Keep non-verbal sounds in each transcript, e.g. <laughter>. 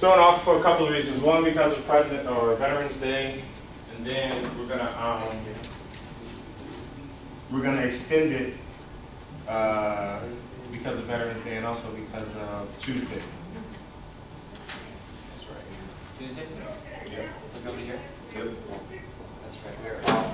thrown off for a couple of reasons. One, because of President or Veterans Day, and then we're gonna, um, we're gonna extend it, uh, because of Veterans Day and also because of Tuesday. That's right. Tuesday? Yeah. Look over here. Yep. That's right, we're all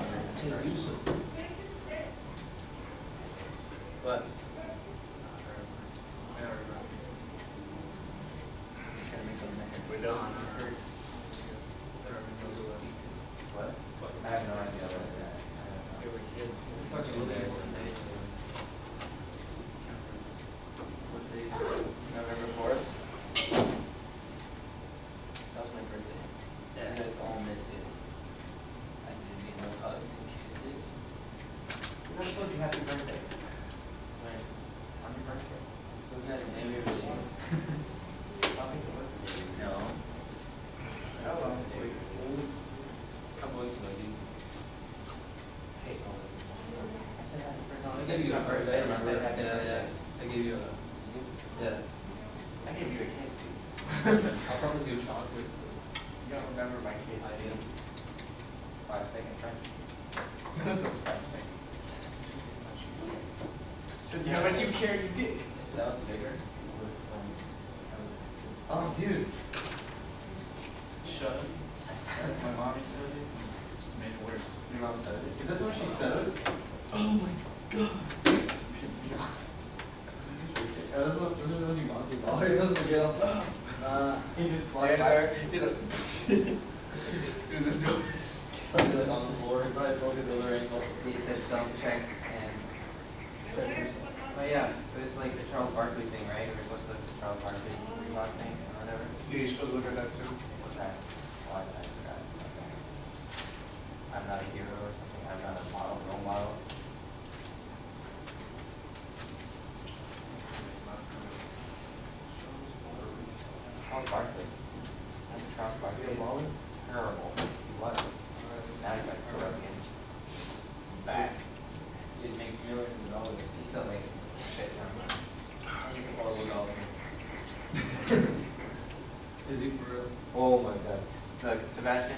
Sebastian,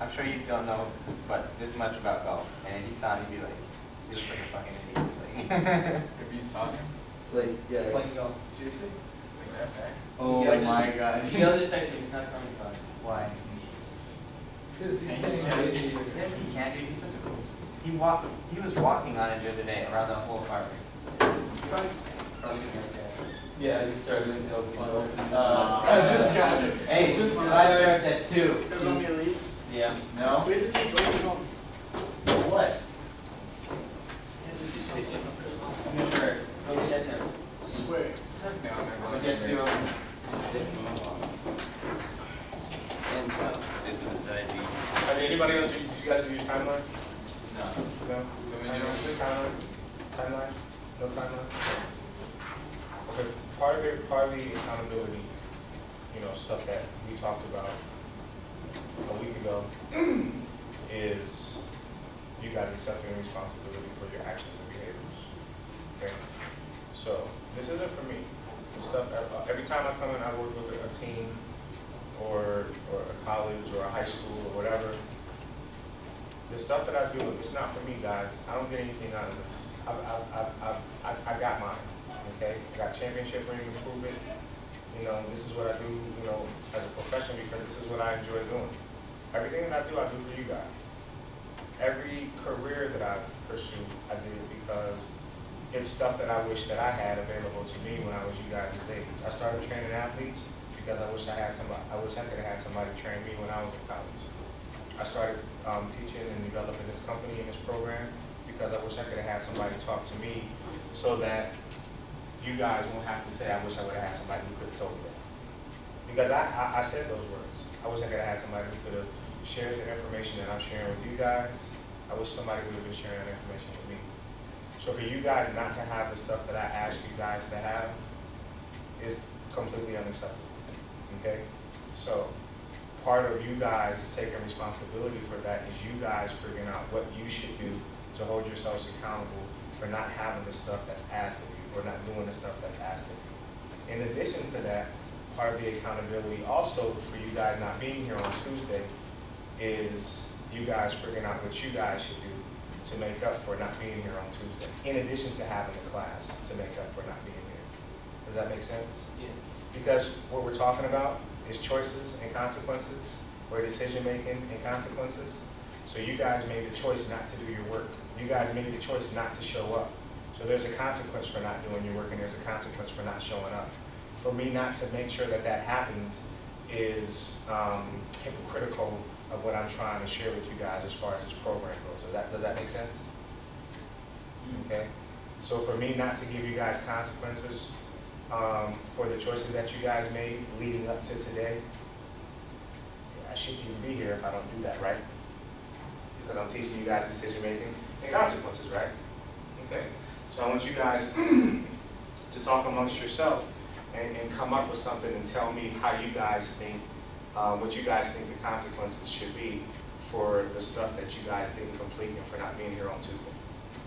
I'm sure you don't know but this much about golf. And if you saw him, you'd be like, he looks like a fucking idiot. Like, <laughs> If you saw him, Like, yeah. playing golf, seriously? Like that bad? oh Yeah, my just- god. Miguel just texted me, he's not coming to us. Why? Because he can't Yes, he can, dude. He's such a cool. He walked. He was walking on it the other day around the whole park. Probably right there. Yeah, I just started doing the open. Uh, I just got it. Hey, Just class wanna starts at two. Guys want me to leave? Yeah. No? We just take break home. What? Sure. Go get them. Swear. No, I'm Go never. get to him. And uh, this was diabetes. Are there anybody else, did you guys do your timeline? No. No? Let me do Timeline? Timeline? Timeline? No timeline? Part of it, part of the accountability, you know, stuff that we talked about a week ago <clears throat> is you guys accepting responsibility for your actions and behaviors. Okay? So, this isn't for me. The stuff, uh, every time I come in, I work with a team or, or a college or a high school or whatever. The stuff that I do, it's not for me, guys. I don't get anything out of this. I, I, I, I, I, I got mine, okay? I got championship ring to prove it. You know, this is what I do, you know, as a profession because this is what I enjoy doing. Everything that I do, I do for you guys. Every career that I pursue, I did because it's stuff that I wish that I had available to me when I was you guys' age. I started training athletes because I wish I had somebody, I wish I could have had somebody train me when I was in college. I started um, teaching and developing this company and this program because I wish I could have had somebody talk to me so that you guys won't have to say, I wish I would have had somebody who could have told me that. Because I, I, I said those words. I wish I could have had somebody who could have shared the information that I'm sharing with you guys. I wish somebody would have been sharing that information with me. So for you guys not to have the stuff that I asked you guys to have is completely unacceptable, okay? So, part of you guys taking responsibility for that is you guys figuring out what you should do to hold yourselves accountable for not having the stuff that's asked of you, or not doing the stuff that's asked of you. In addition to that, part of the accountability also for you guys not being here on Tuesday is you guys figuring out what you guys should do to make up for not being here on Tuesday, in addition to having the class to make up for not being here. Does that make sense? Yeah. Because what we're talking about is choices and consequences, or decision-making and consequences. So you guys made the choice not to do your work. You guys made the choice not to show up. So there's a consequence for not doing your work, and there's a consequence for not showing up. For me not to make sure that that happens is um, hypocritical of what I'm trying to share with you guys as far as this program goes. Does that, does that make sense? Okay? So for me not to give you guys consequences um, for the choices that you guys made leading up to today, I shouldn't even be here if I don't do that, right? Because I'm teaching you guys decision-making and consequences, right? Okay? So I want you guys <clears throat> to talk amongst yourself and, and come up with something and tell me how you guys think, uh, what you guys think the consequences should be for the stuff that you guys didn't complete and for not being here on Tuesday.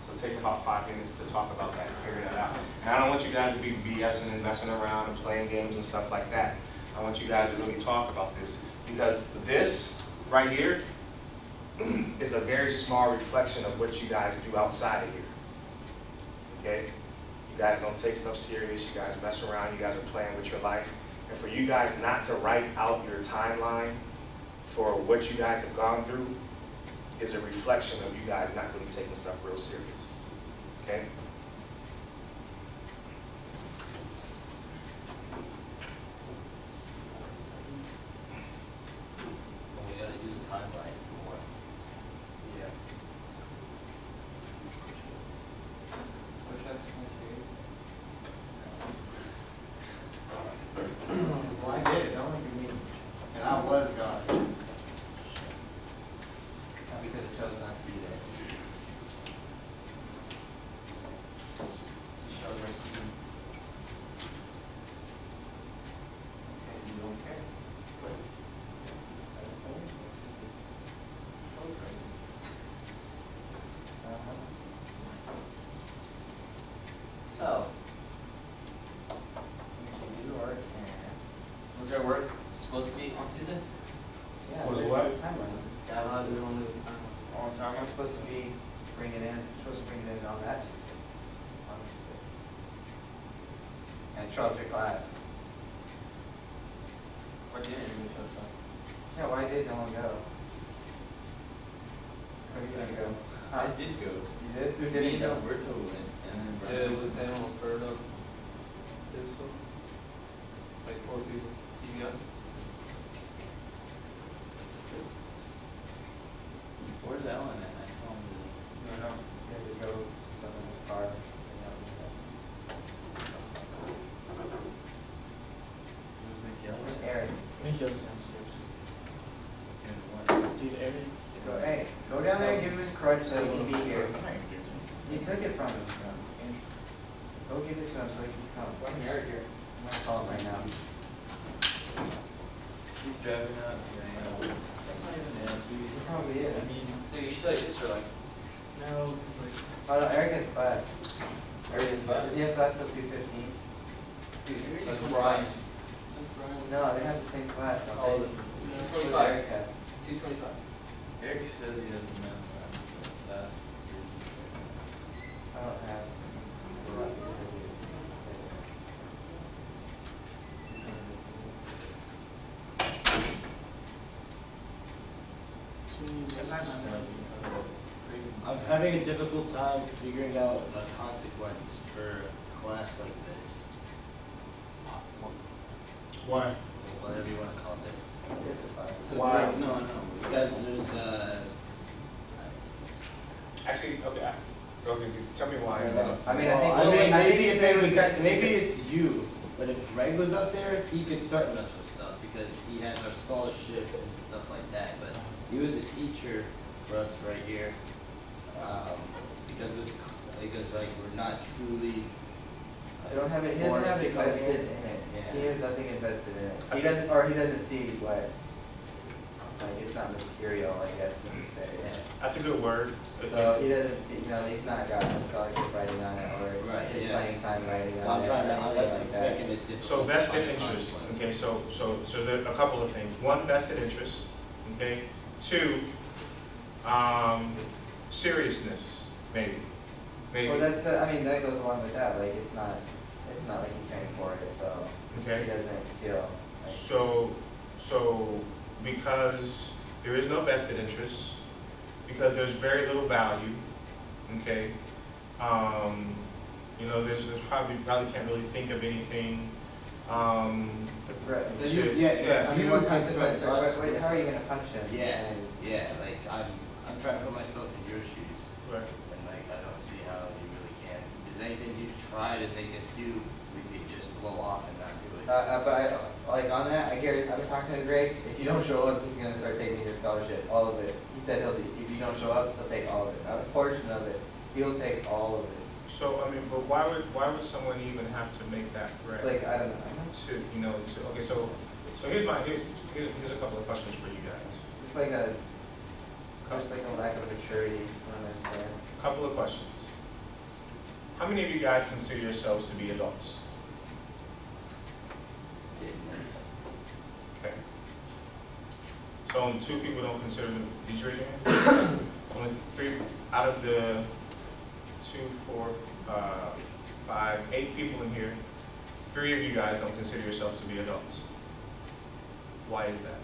So take about five minutes to talk about that and figure that out. And I don't want you guys to be BSing and messing around and playing games and stuff like that. I want you guys to really talk about this because this right here <clears throat> is a very small reflection of what you guys do outside of here. Okay? You guys don't take stuff serious, you guys mess around, you guys are playing with your life. And for you guys not to write out your timeline for what you guys have gone through is a reflection of you guys not really taking stuff real serious. Okay? Well, we gotta use a timeline for what? Yeah. Push ups, my series. Well, I did, don't look at me. And I was gone. Not because it chose not to be there. Just showed racism. Saying you don't care. So. We should do work and, was there work supposed to be on Tuesday? Yeah. Was there's what? no Timeline. That allowed, we don't know the time. On time, I'm supposed to be bringing in, supposed to bring it in on that Tuesday. On Tuesday. And show up to class. Or didn't even show up? Yeah, why did no one go? Where are you gonna go? I did go. You did? Who Me didn't and go? Alberto went, and then Yeah, Brandon. it was animal bird up this one. Like four people. You got? Where's Alan at? I saw him. No, no, you had to go to someone's car. and that was it. It was McKellen. Where's Aaron? Michel's downstairs. And what? Dude, Aaron. Go, hey, go down there and give him his crutch so he can be here. I'm not gonna give it to him. He took it from him. And Go give it to him so he can come. Bring Eric here. I'm gonna call him right now. He's driving out. Yeah, I know. That's not even an attitude. He probably is. I mean, No, you should like this or like, no, it's like. Oh, no, Eric has class. Eric has class? Does he have class till two fifteen? dude, it's That's like Brian. Brian. That's Brian. No, they have the same class, don't Oh, they? it's What two does twenty-five. Eric have? It's two twenty-five. Eric says he doesn't know. That's. I don't have. Guess I just said. I'm having a difficult time figuring out a consequence for a class like this. Why? Whatever you wanna call this. Why? No, no, because there's uh Actually, okay, okay, tell me why. I mean, I think, Well, I think, I think maybe it's it was- because. Maybe it's you, but if Greg was up there, he could threaten us with stuff, because he has our scholarship and stuff like that, but he was a teacher for us right here. Um, because this, because like, we're not truly. uh, They don't have it, he doesn't have forced to come invested here. in it. Yeah. He has nothing invested in it. He doesn't, or he doesn't see what, like, it's not material, I guess you could say. Yeah. That's a good word. So he doesn't see, you know, he's not got a scholarship writing on it or Right, his yeah. playing time writing I'm on it or trying to, I like that. expecting it. So vested a interest, okay, so, so, so there are a couple of things. One, vested interest, okay? Two, um, seriousness, maybe, maybe, Well, that's the, I mean, that goes along with that, like, it's not, it's not like he's paying for it, so he doesn't feel like. So, so because there is no vested interest, because there's very little value, okay? Um, you know, there's, there's probably, probably can't really think of anything, um, To threaten. Then to- you- yeah, yeah. I mean, what would consequence, or us. what, what, how are you gonna punish him? Yeah, And- yeah, like, I'm, I'm trying to put myself in your shoes, right, and like, I don't see how you really can. Is anything you try to make us do, we could just blow off and not do it? Uh, uh, but I, like, on that, I guarantee, I've been talking to Greg, if you don't show up, he's gonna start taking your scholarship, all of it. He said he'll, if you don't show up, he'll take all of it, not a portion of it, he'll take all of it. so, I mean, but why would, why would someone even have to make that threat? Like, I don't know, not- To, you know, to, okay, so, so here's my, here's, here's, here's a couple of questions for you guys. it's like a, it's like a lack of maturity, I. Couple of questions. How many of you guys consider yourselves to be adults? Okay. So only two people don't consider them, did you raise your hand? <coughs> Only three, out of the two, four, uh, five, eight people in here, three of you guys don't consider yourselves to be adults. Why is that?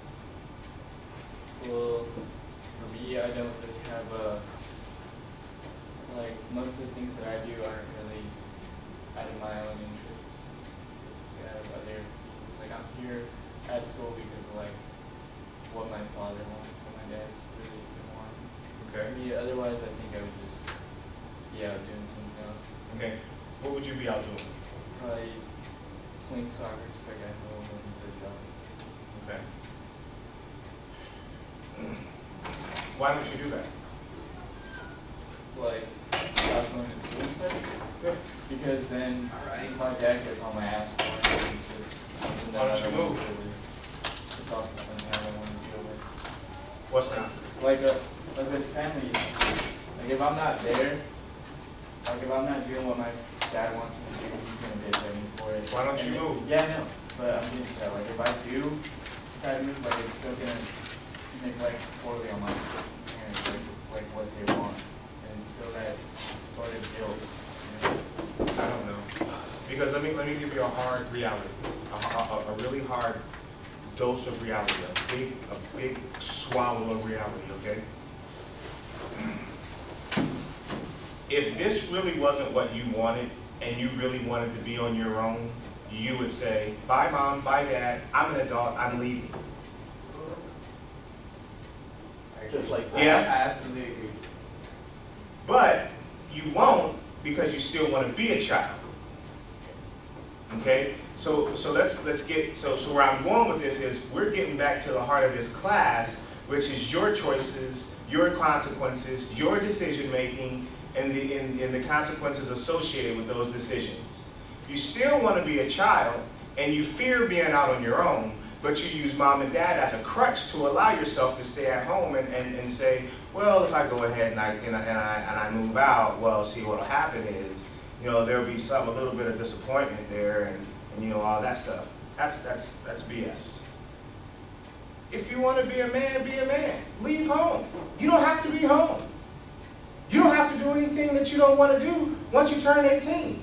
Well, for me, I don't really have a, like, most of the things that I do aren't really out of my own interests. It's basically out of other people's. Like, I'm here at school because of, like, what my father wants, what my dad's really want. Okay, me, otherwise, I think I would just be out doing something else. okay. What would you be out doing? Probably playing soccer, just like at home, looking for a job. Okay. Why don't you do that? like stop going to school and stuff. Because then Alright. my dad gets on my ass for it, and it's just something that Why don't you don't want move? to deal with. It's also something I don't want to deal with. What's that? Like uh, like with family, like if I'm not there, like if I'm not doing what my dad wants me to do, he's gonna bitch at me for it. Why don't And you then- move? Yeah, I know, but I'm getting to that, like if I do decide to move, like it's still gonna neglect poorly on my parents, like, what they want. And it's still that sort of guilt? I don't know. Because let me, let me give you a hard reality, a, a, a really hard dose of reality, a big, a big swallow of reality, okay? If this really wasn't what you wanted, and you really wanted to be on your own, you would say, bye mom, bye dad, I'm an adult, I'm leaving. Just like that. Yeah. I absolutely agree. But you won't because you still want to be a child. Okay? So so let's let's get so so where I'm going with this is we're getting back to the heart of this class, which is your choices, your consequences, your decision making, and the and, and the consequences associated with those decisions. You still want to be a child and you fear being out on your own, but you use mom and dad as a crutch to allow yourself to stay at home and, and, and say, well, if I go ahead and I, and I, and I, and I move out, well, see, what'll happen is, you know, there'll be some, a little bit of disappointment there and, and you know, all that stuff. That's, that's, that's BS. If you want to be a man, be a man. Leave home. You don't have to be home. You don't have to do anything that you don't want to do once you turn 18.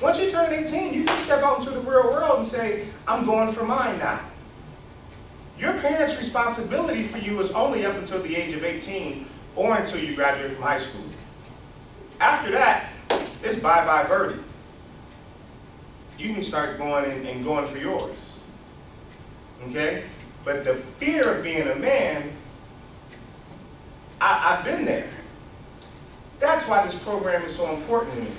Once you turn 18, you can step out into the real world and say, I'm going for mine now. Your parents' responsibility for you is only up until the age of 18 or until you graduate from high school. After that, it's bye-bye birdie. You can start going and, and going for yours. Okay? But the fear of being a man, I, I've been there. That's why this program is so important to me.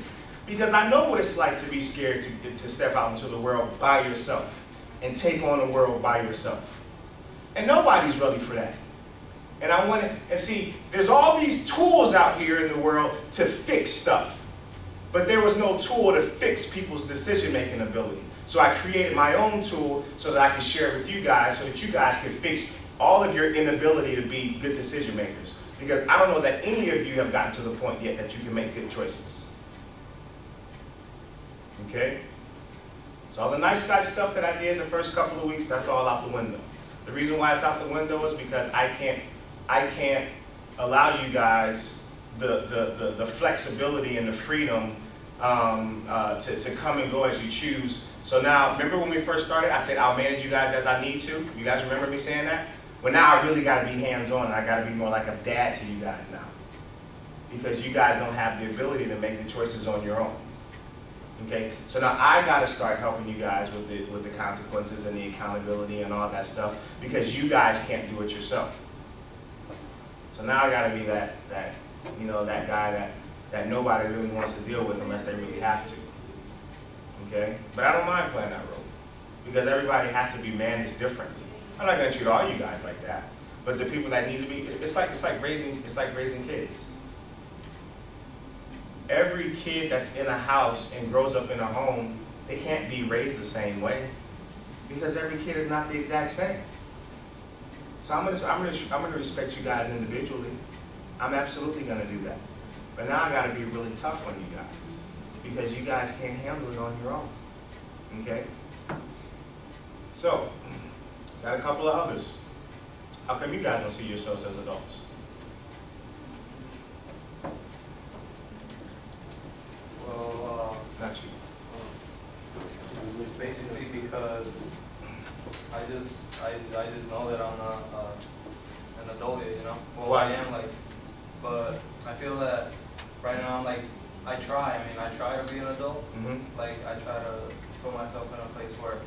Because I know what it's like to be scared to, to step out into the world by yourself and take on the world by yourself. And nobody's ready for that. And I want to, and see, there's all these tools out here in the world to fix stuff. But there was no tool to fix people's decision-making ability. So I created my own tool so that I can share it with you guys so that you guys can fix all of your inability to be good decision makers. Because I don't know that any of you have gotten to the point yet that you can make good choices. Okay? So all the nice guy stuff that I did the first couple of weeks, that's all out the window. The reason why it's out the window is because I can't, I can't allow you guys the, the, the, the flexibility and the freedom um, uh, to, to come and go as you choose. So now, remember when we first started, I said I'll manage you guys as I need to? You guys remember me saying that? Well, now I really gotta be hands-on and I gotta be more like a dad to you guys now. Because you guys don't have the ability to make the choices on your own. Okay, so now I gotta start helping you guys with the, with the consequences and the accountability and all that stuff, because you guys can't do it yourself. So now I gotta be that, that, you know, that guy that, that nobody really wants to deal with unless they really have to. Okay, but I don't mind playing that role, because everybody has to be managed differently. I'm not gonna treat all you guys like that, but the people that need to be, it's like, it's like raising, it's like raising kids every kid that's in a house and grows up in a home, they can't be raised the same way because every kid is not the exact same. So I'm gonna, I'm gonna, I'm gonna respect you guys individually. I'm absolutely gonna do that. But now I gotta be really tough on you guys because you guys can't handle it on your own. Okay? So, got a couple of others. How come you guys don't see yourselves as adults? Not you. uh, basically because I just, I, I just know that I'm not, uh, an adult yet, you know? Well, I am like, but I feel that right now, I'm like, I try, I mean, I try to be an adult. Mm-hmm. Like, I try to put myself in a place where,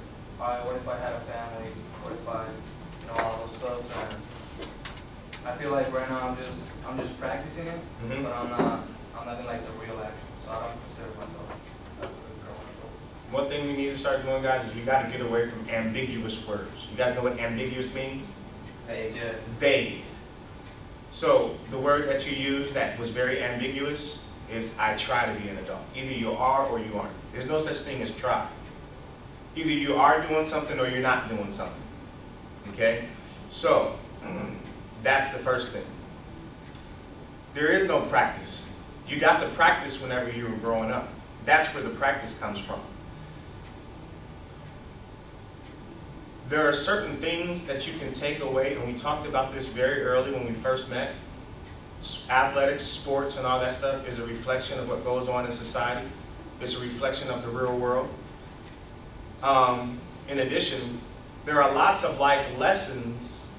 I, what if I had a family? What if I, you know, all those stuff, and I feel like right now I'm just, I'm just practicing it, Mhm. but I'm not, I'm not in like the real action, so I don't consider myself as a grown adult. One thing we need to start doing, guys, is we gotta get away from ambiguous words. You guys know what ambiguous means? Yeah. Vague. So the word that you used that was very ambiguous is I try to be an adult. Either you are or you aren't. There's no such thing as try. Either you are doing something or you're not doing something. Okay? So, <clears throat> that's the first thing. There is no practice. You got the practice whenever you were growing up. That's where the practice comes from. There are certain things that you can take away, and we talked about this very early when we first met. Athletics, sports, and all that stuff is a reflection of what goes on in society. It's a reflection of the real world. Um, in addition, there are lots of life lessons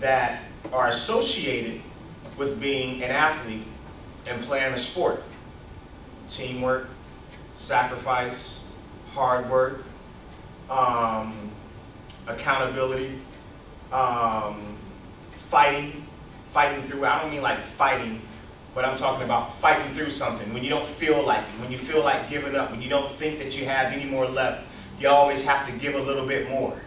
that are associated with being an athlete and playing a sport. Teamwork, sacrifice, hard work, um, accountability, um, fighting, fighting through. I don't mean like fighting, but I'm talking about fighting through something when you don't feel like it, when you feel like giving up, when you don't think that you have any more left. You always have to give a little bit more.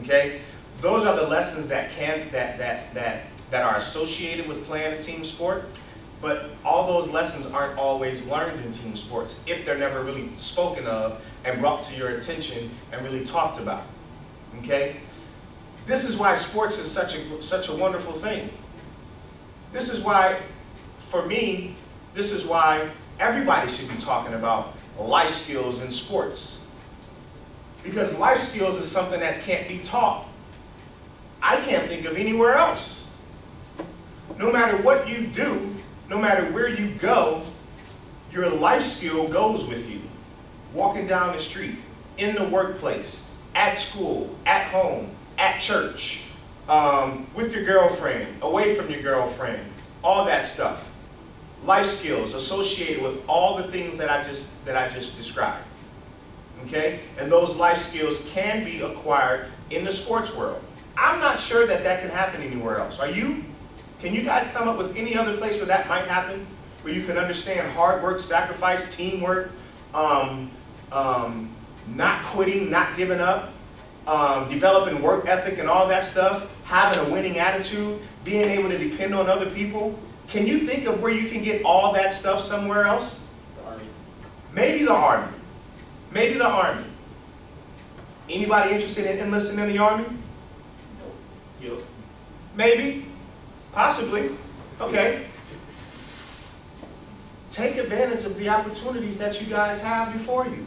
Okay? Those are the lessons that can that that that that are associated with playing a team sport. But all those lessons aren't always learned in team sports if they're never really spoken of and brought to your attention and really talked about. Okay? This is why sports is such a such a wonderful thing. This is why, for me, this is why everybody should be talking about life skills in sports. Because life skills is something that can't be taught. I can't think of anywhere else. No matter what you do, no matter where you go, your life skill goes with you. Walking down the street, in the workplace, at school, at home, at church, um, with your girlfriend, away from your girlfriend, all that stuff. Life skills associated with all the things that I just that I just described. Okay? And those life skills can be acquired in the sports world. I'm not sure that that can happen anywhere else. Are you? Can you guys come up with any other place where that might happen? Where you can understand hard work, sacrifice, teamwork, um, um, not quitting, not giving up, um, developing work ethic and all that stuff, having a winning attitude, being able to depend on other people. Can you think of where you can get all that stuff somewhere else? The Army. Maybe the Army. Maybe the Army. Anybody interested in enlisting in the Army? Nope. Maybe. Possibly. Okay. take advantage of the opportunities that you guys have before you.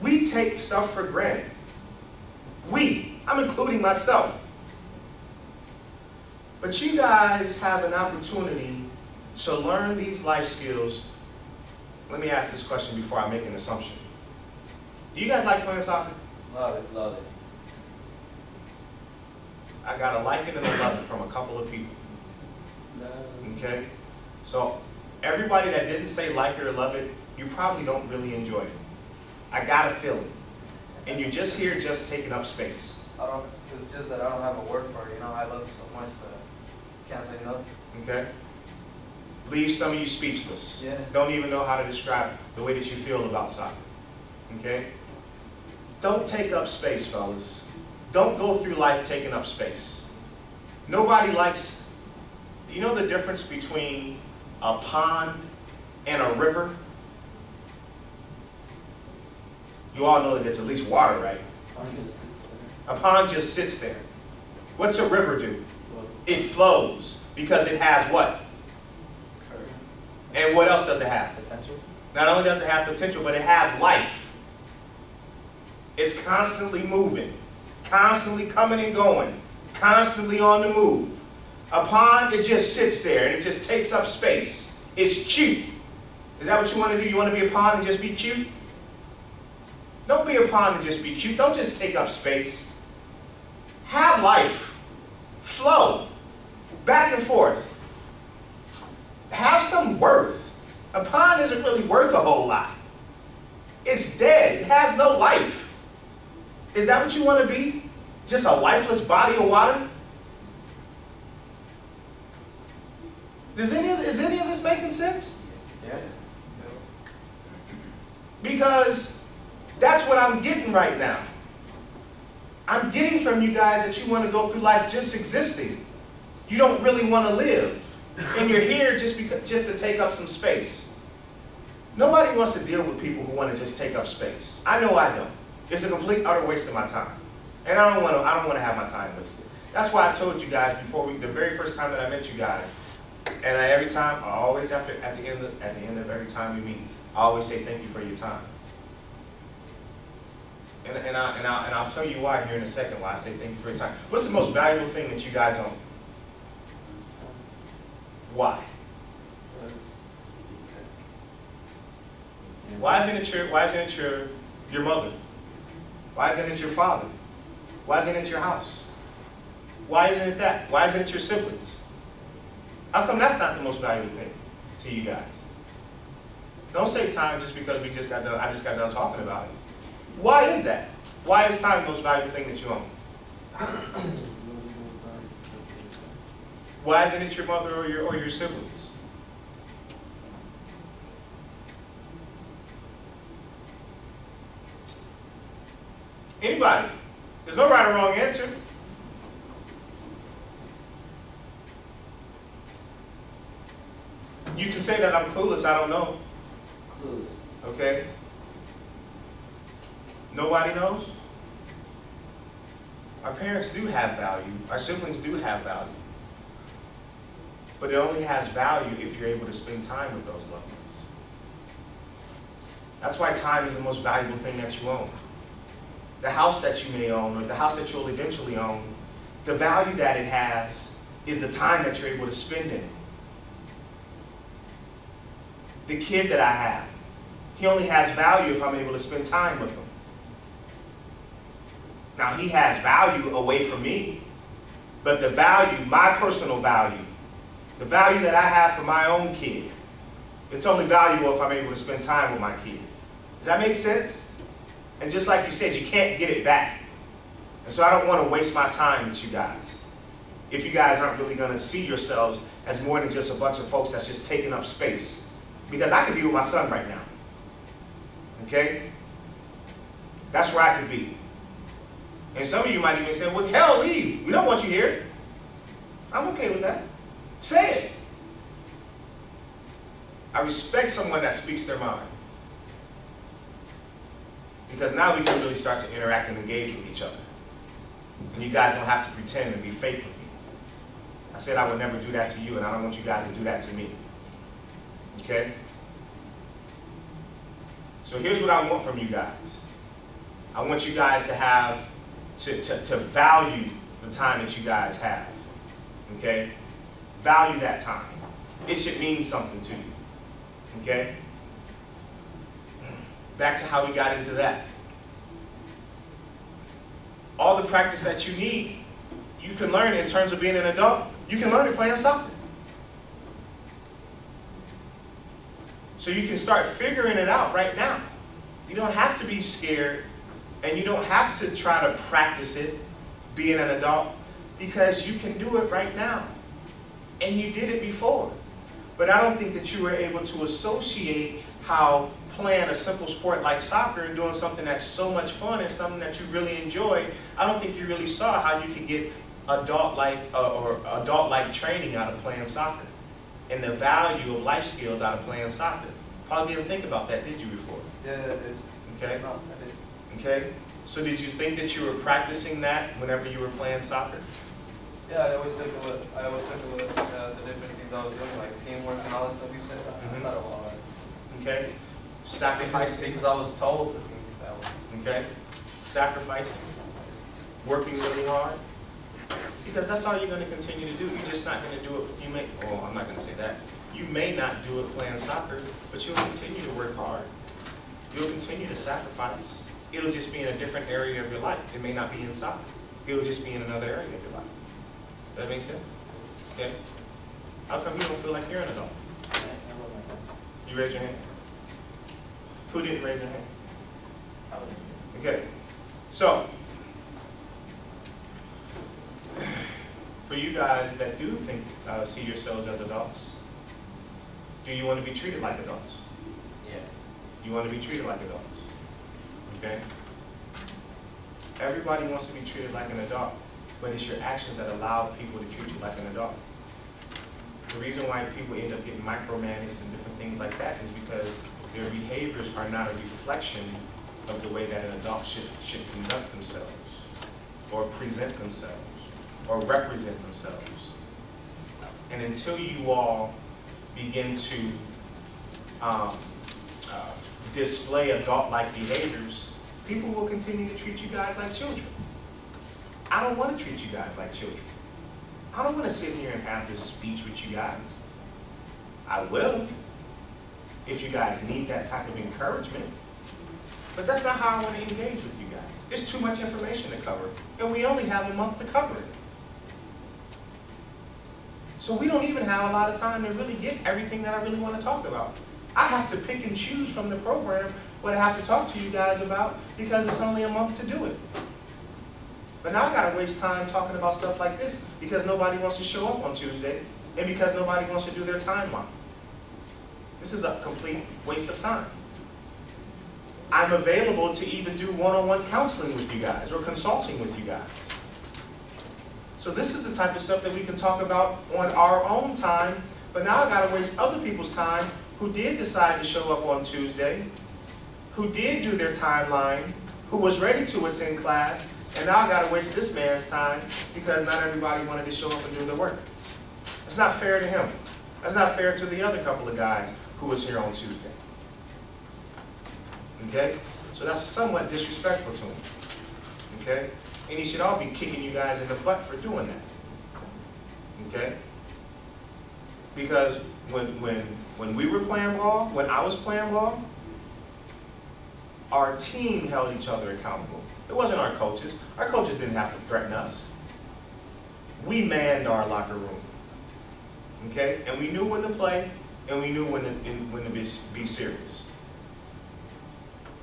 We take stuff for granted. We, I'm including myself. But you guys have an opportunity to learn these life skills. Let me ask this question before I make an assumption. Do you guys like playing soccer? Love it, love it. I got a liking and a love from a couple of people. Okay? So everybody that didn't say like it or love it, you probably don't really enjoy it. I got a feeling. And you're just here just taking up space. I don't, it's just that I don't have a word for it, you know, I love it so much that I can't say nothing. Okay? Leave some of you speechless. Yeah. Don't even know how to describe the way that you feel about soccer. Okay? Don't take up space, fellas. Don't go through life taking up space. Nobody likes, you know the difference between a pond and a river? You all know that it's at least water, right? A pond just sits there. What's a river do? It flows because it has what? And what else does it have? Potential? Not only does it have potential, but it has life. It's constantly moving, constantly coming and going, constantly on the move. A pond, it just sits there and it just takes up space. It's cute. Is that what you want to do? You want to be a pond and just be cute? Don't be a pond and just be cute. Don't just take up space. Have life. Flow. Back and forth. Have some worth. A pond isn't really worth a whole lot. It's dead. It has no life. Is that what you want to be? Just a lifeless body of water? Does any of, is any of this making sense? Yeah. Because that's what I'm getting right now. I'm getting from you guys that you want to go through life just existing. You don't really want to live. And you're here just, because, just to take up some space. Nobody wants to deal with people who want to just take up space. I know I don't. It's a complete utter waste of my time. And I don't want to, I don't want to have my time wasted. That's why I told you guys before we, the very first time that I met you guys, and I, every time, I always after, at the end of, at the end of every time we meet, I always say thank you for your time. And, and, I, and, I, and I'll tell you why here in a second, why I say thank you for your time. What's the most valuable thing that you guys own? Why? Why isn't it your, why isn't it your, your mother? Why isn't it your father? Why isn't it your house? Why isn't it that? Why isn't it your siblings? How come that's not the most valuable thing to you guys? Don't say time just because we just got done, I just got done talking about it. Why is that? Why is time the most valuable thing that you own? Why isn't it your mother or your, or your siblings? Anybody? There's no right or wrong answer. You can say that I'm clueless, I don't know, Clueless. okay? Nobody knows? Our parents do have value, our siblings do have value. But it only has value if you're able to spend time with those loved ones. That's why time is the most valuable thing that you own. The house that you may own, or the house that you'll eventually own, the value that it has is the time that you're able to spend in it. The kid that I have, he only has value if I'm able to spend time with him. Now, he has value away from me, but the value, my personal value, the value that I have for my own kid, it's only valuable if I'm able to spend time with my kid. Does that make sense? And just like you said, you can't get it back. And so I don't want to waste my time with you guys. If you guys aren't really going to see yourselves as more than just a bunch of folks that's just taking up space. Because I could be with my son right now. Okay? That's where I could be. And some of you might even say, well, hell, leave. We don't want you here. I'm okay with that. Say it. I respect someone that speaks their mind. Because now we can really start to interact and engage with each other. And you guys don't have to pretend and be fake with me. I said I would never do that to you, and I don't want you guys to do that to me. Okay? So here's what I want from you guys. I want you guys to have, to, to, to value the time that you guys have. Okay? Value that time. It should mean something to you. Okay? Back to how we got into that. All the practice that you need, you can learn in terms of being an adult. You can learn it playing soccer. So you can start figuring it out right now. You don't have to be scared and you don't have to try to practice it being an adult because you can do it right now. And you did it before. But I don't think that you were able to associate how playing a simple sport like soccer and doing something that's so much fun and something that you really enjoy, I don't think you really saw how you could get adult-like uh, or adult-like training out of playing soccer and the value of life skills out of playing soccer. Probably didn't think about that, did you, before? Yeah, I did. Okay? No, I did. Okay? So did you think that you were practicing that whenever you were playing soccer? Yeah, I always took a look, I always took a look at uh, the different things I was doing, like teamwork and all that stuff you said. I Mhm. thought it was all right. Okay? Sacrificing. because I was told to. Okay? Sacrificing. Working really hard. Because that's all you're going to continue to do. You're just not going to do it. You may, oh, I'm not going to say that. You may not do it playing soccer, but you'll continue to work hard. You'll continue to sacrifice. It'll just be in a different area of your life. It may not be in soccer. It'll just be in another area of your life. Does That makes sense? Okay? How come you don't feel like you're an adult? You raise your hand. Who didn't raise their hand? Okay, so, for you guys that do think, uh, see yourselves as adults, do you want to be treated like adults? Yes. You want to be treated like adults, okay? Everybody wants to be treated like an adult, but it's your actions that allow people to treat you like an adult. The reason why people end up getting micromanaged and different things like that is because their behaviors are not a reflection of the way that an adult should, should conduct themselves, or present themselves, or represent themselves. And until you all begin to um, uh, display adult-like behaviors, people will continue to treat you guys like children. I don't want to treat you guys like children. I don't want to sit here and have this speech with you guys. I will, if you guys need that type of encouragement. But that's not how I want to engage with you guys. It's too much information to cover, and we only have a month to cover it. So we don't even have a lot of time to really get everything that I really want to talk about. I have to pick and choose from the program what I have to talk to you guys about because it's only a month to do it. But now I gotta waste time talking about stuff like this because nobody wants to show up on Tuesday and because nobody wants to do their timeline. This is a complete waste of time. I'm available to even do one-on-one counseling with you guys or consulting with you guys. So this is the type of stuff that we can talk about on our own time, but now I gotta waste other people's time who did decide to show up on Tuesday, who did do their timeline, who was ready to attend class, and now I gotta waste this man's time because not everybody wanted to show up and do their work. It's not fair to him. That's not fair to the other couple of guys who was here on Tuesday. Okay? So that's somewhat disrespectful to him. Okay? And he should all be kicking you guys in the butt for doing that. Okay? Because when, when, when we were playing ball, when I was playing ball, our team held each other accountable. It wasn't our coaches. Our coaches didn't have to threaten us. We manned our locker room. Okay? And we knew when to play, and we knew when to, when to be, be serious.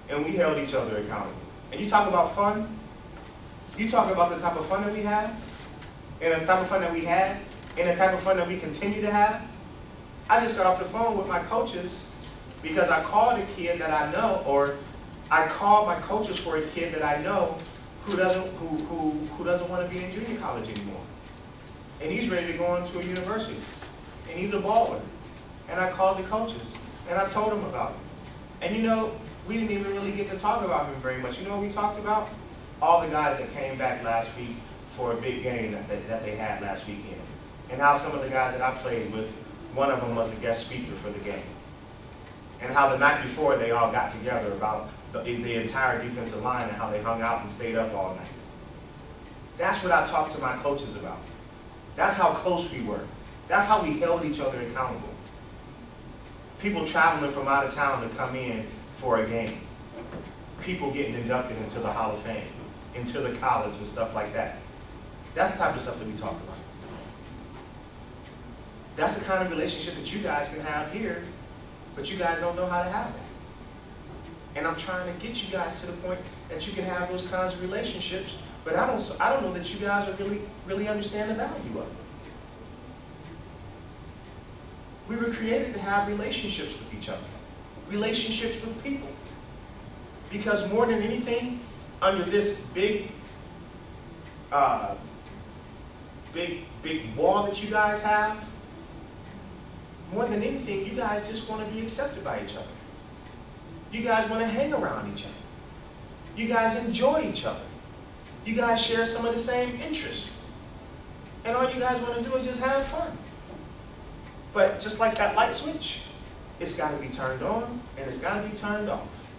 And we held each other accountable. And you talk about fun, you talk about the type of fun that we have, and the type of fun that we had, and the type of fun that we continue to have. I just got off the phone with my coaches because I called a kid that I know, or I called my coaches for a kid that I know who doesn't, who, who, who doesn't want to be in junior college anymore. And he's ready to go on to a university. And he's a baller. And I called the coaches, and I told them about him. And you know, we didn't even really get to talk about him very much. You know what we talked about? All the guys that came back last week for a big game that they, that they had last weekend. And how some of the guys that I played with, one of them was a guest speaker for the game. and how the night before they all got together about the, the entire defensive line and how they hung out and stayed up all night. That's what I talked to my coaches about. That's how close we were. That's how we held each other accountable. People traveling from out of town to come in for a game. People getting inducted into the Hall of Fame, into the college and stuff like that. That's the type of stuff that we talk about. That's the kind of relationship that you guys can have here, but you guys don't know how to have that. And I'm trying to get you guys to the point that you can have those kinds of relationships, but I don't, I don't know that you guys are really, really understand the value of it. We were created to have relationships with each other, relationships with people. Because more than anything, under this big, uh, big, big wall that you guys have, more than anything, you guys just want to be accepted by each other. You guys want to hang around each other. You guys enjoy each other. You guys share some of the same interests. And all you guys want to do is just have fun. But just like that light switch, it's got to be turned on and it's got to be turned off.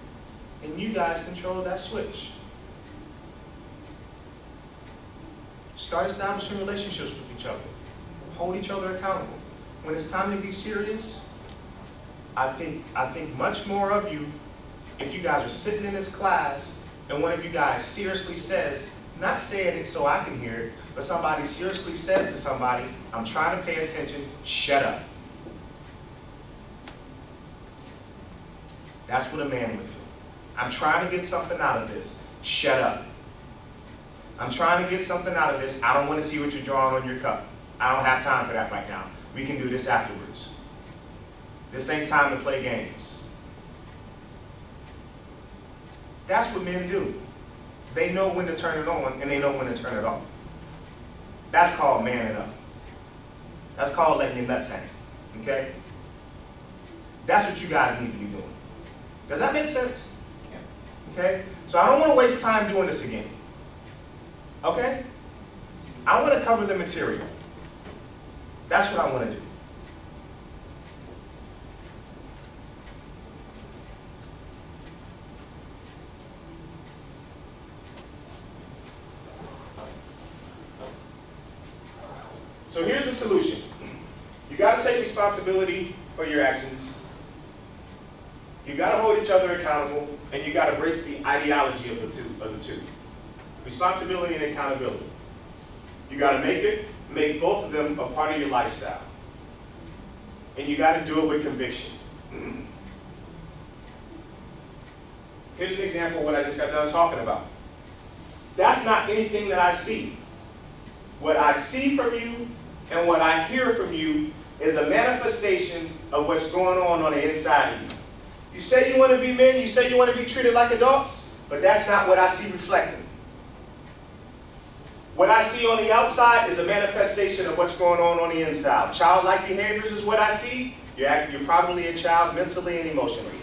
And you guys control that switch. Start establishing relationships with each other. Hold each other accountable. When it's time to be serious, I think, I think much more of you, if you guys are sitting in this class and one of you guys seriously says, not saying it so I can hear it, but somebody seriously says to somebody, I'm trying to pay attention, shut up. That's what a man would do. I'm trying to get something out of this, shut up. I'm trying to get something out of this, I don't want to see what you're drawing on your cup. I don't have time for that right now. We can do this afterwards. This ain't time to play games. That's what men do. They know when to turn it on and they know when to turn it off. That's called manning up. That's called letting your nuts hang. Okay? That's what you guys need to be doing. Does that make sense? Yeah. Okay? So I don't want to waste time doing this again. Okay? I want to cover the material. That's what I want to do. So here's the solution. You got to take responsibility for your actions. You got to hold each other accountable, and you got to embrace the ideology of the two. Of the two, responsibility and accountability. You got to make it, make both of them a part of your lifestyle, and you got to do it with conviction. Here's an example of what I just got done talking about. That's not anything that I see. What I see from you and what I hear from you is a manifestation of what's going on on the inside of you. You say you want to be men, you say you want to be treated like adults, but that's not what I see reflected. What I see on the outside is a manifestation of what's going on on the inside. Childlike behaviors is what I see. You're, you're probably a child mentally and emotionally.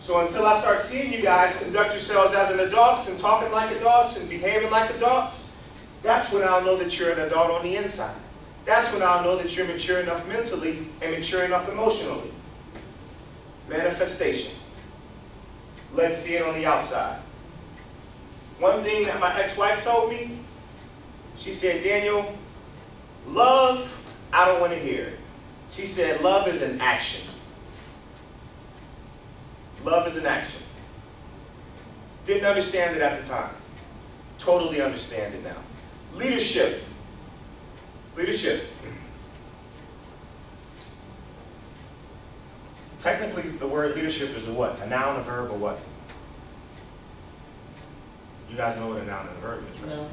So until I start seeing you guys conduct yourselves as an adults and talking like adults and behaving like adults, that's when I'll know that you're an adult on the inside. That's when I'll know that you're mature enough mentally and mature enough emotionally. Manifestation. Let's see it on the outside. One thing that my ex-wife told me, she said, Daniel, love, I don't want to hear. She said, love is an action. Love is an action. Didn't understand it at the time. Totally understand it now. Leadership. Leadership. Technically, the word leadership is a what? A noun, a verb, or what? You guys know what a noun and a verb is, right? No.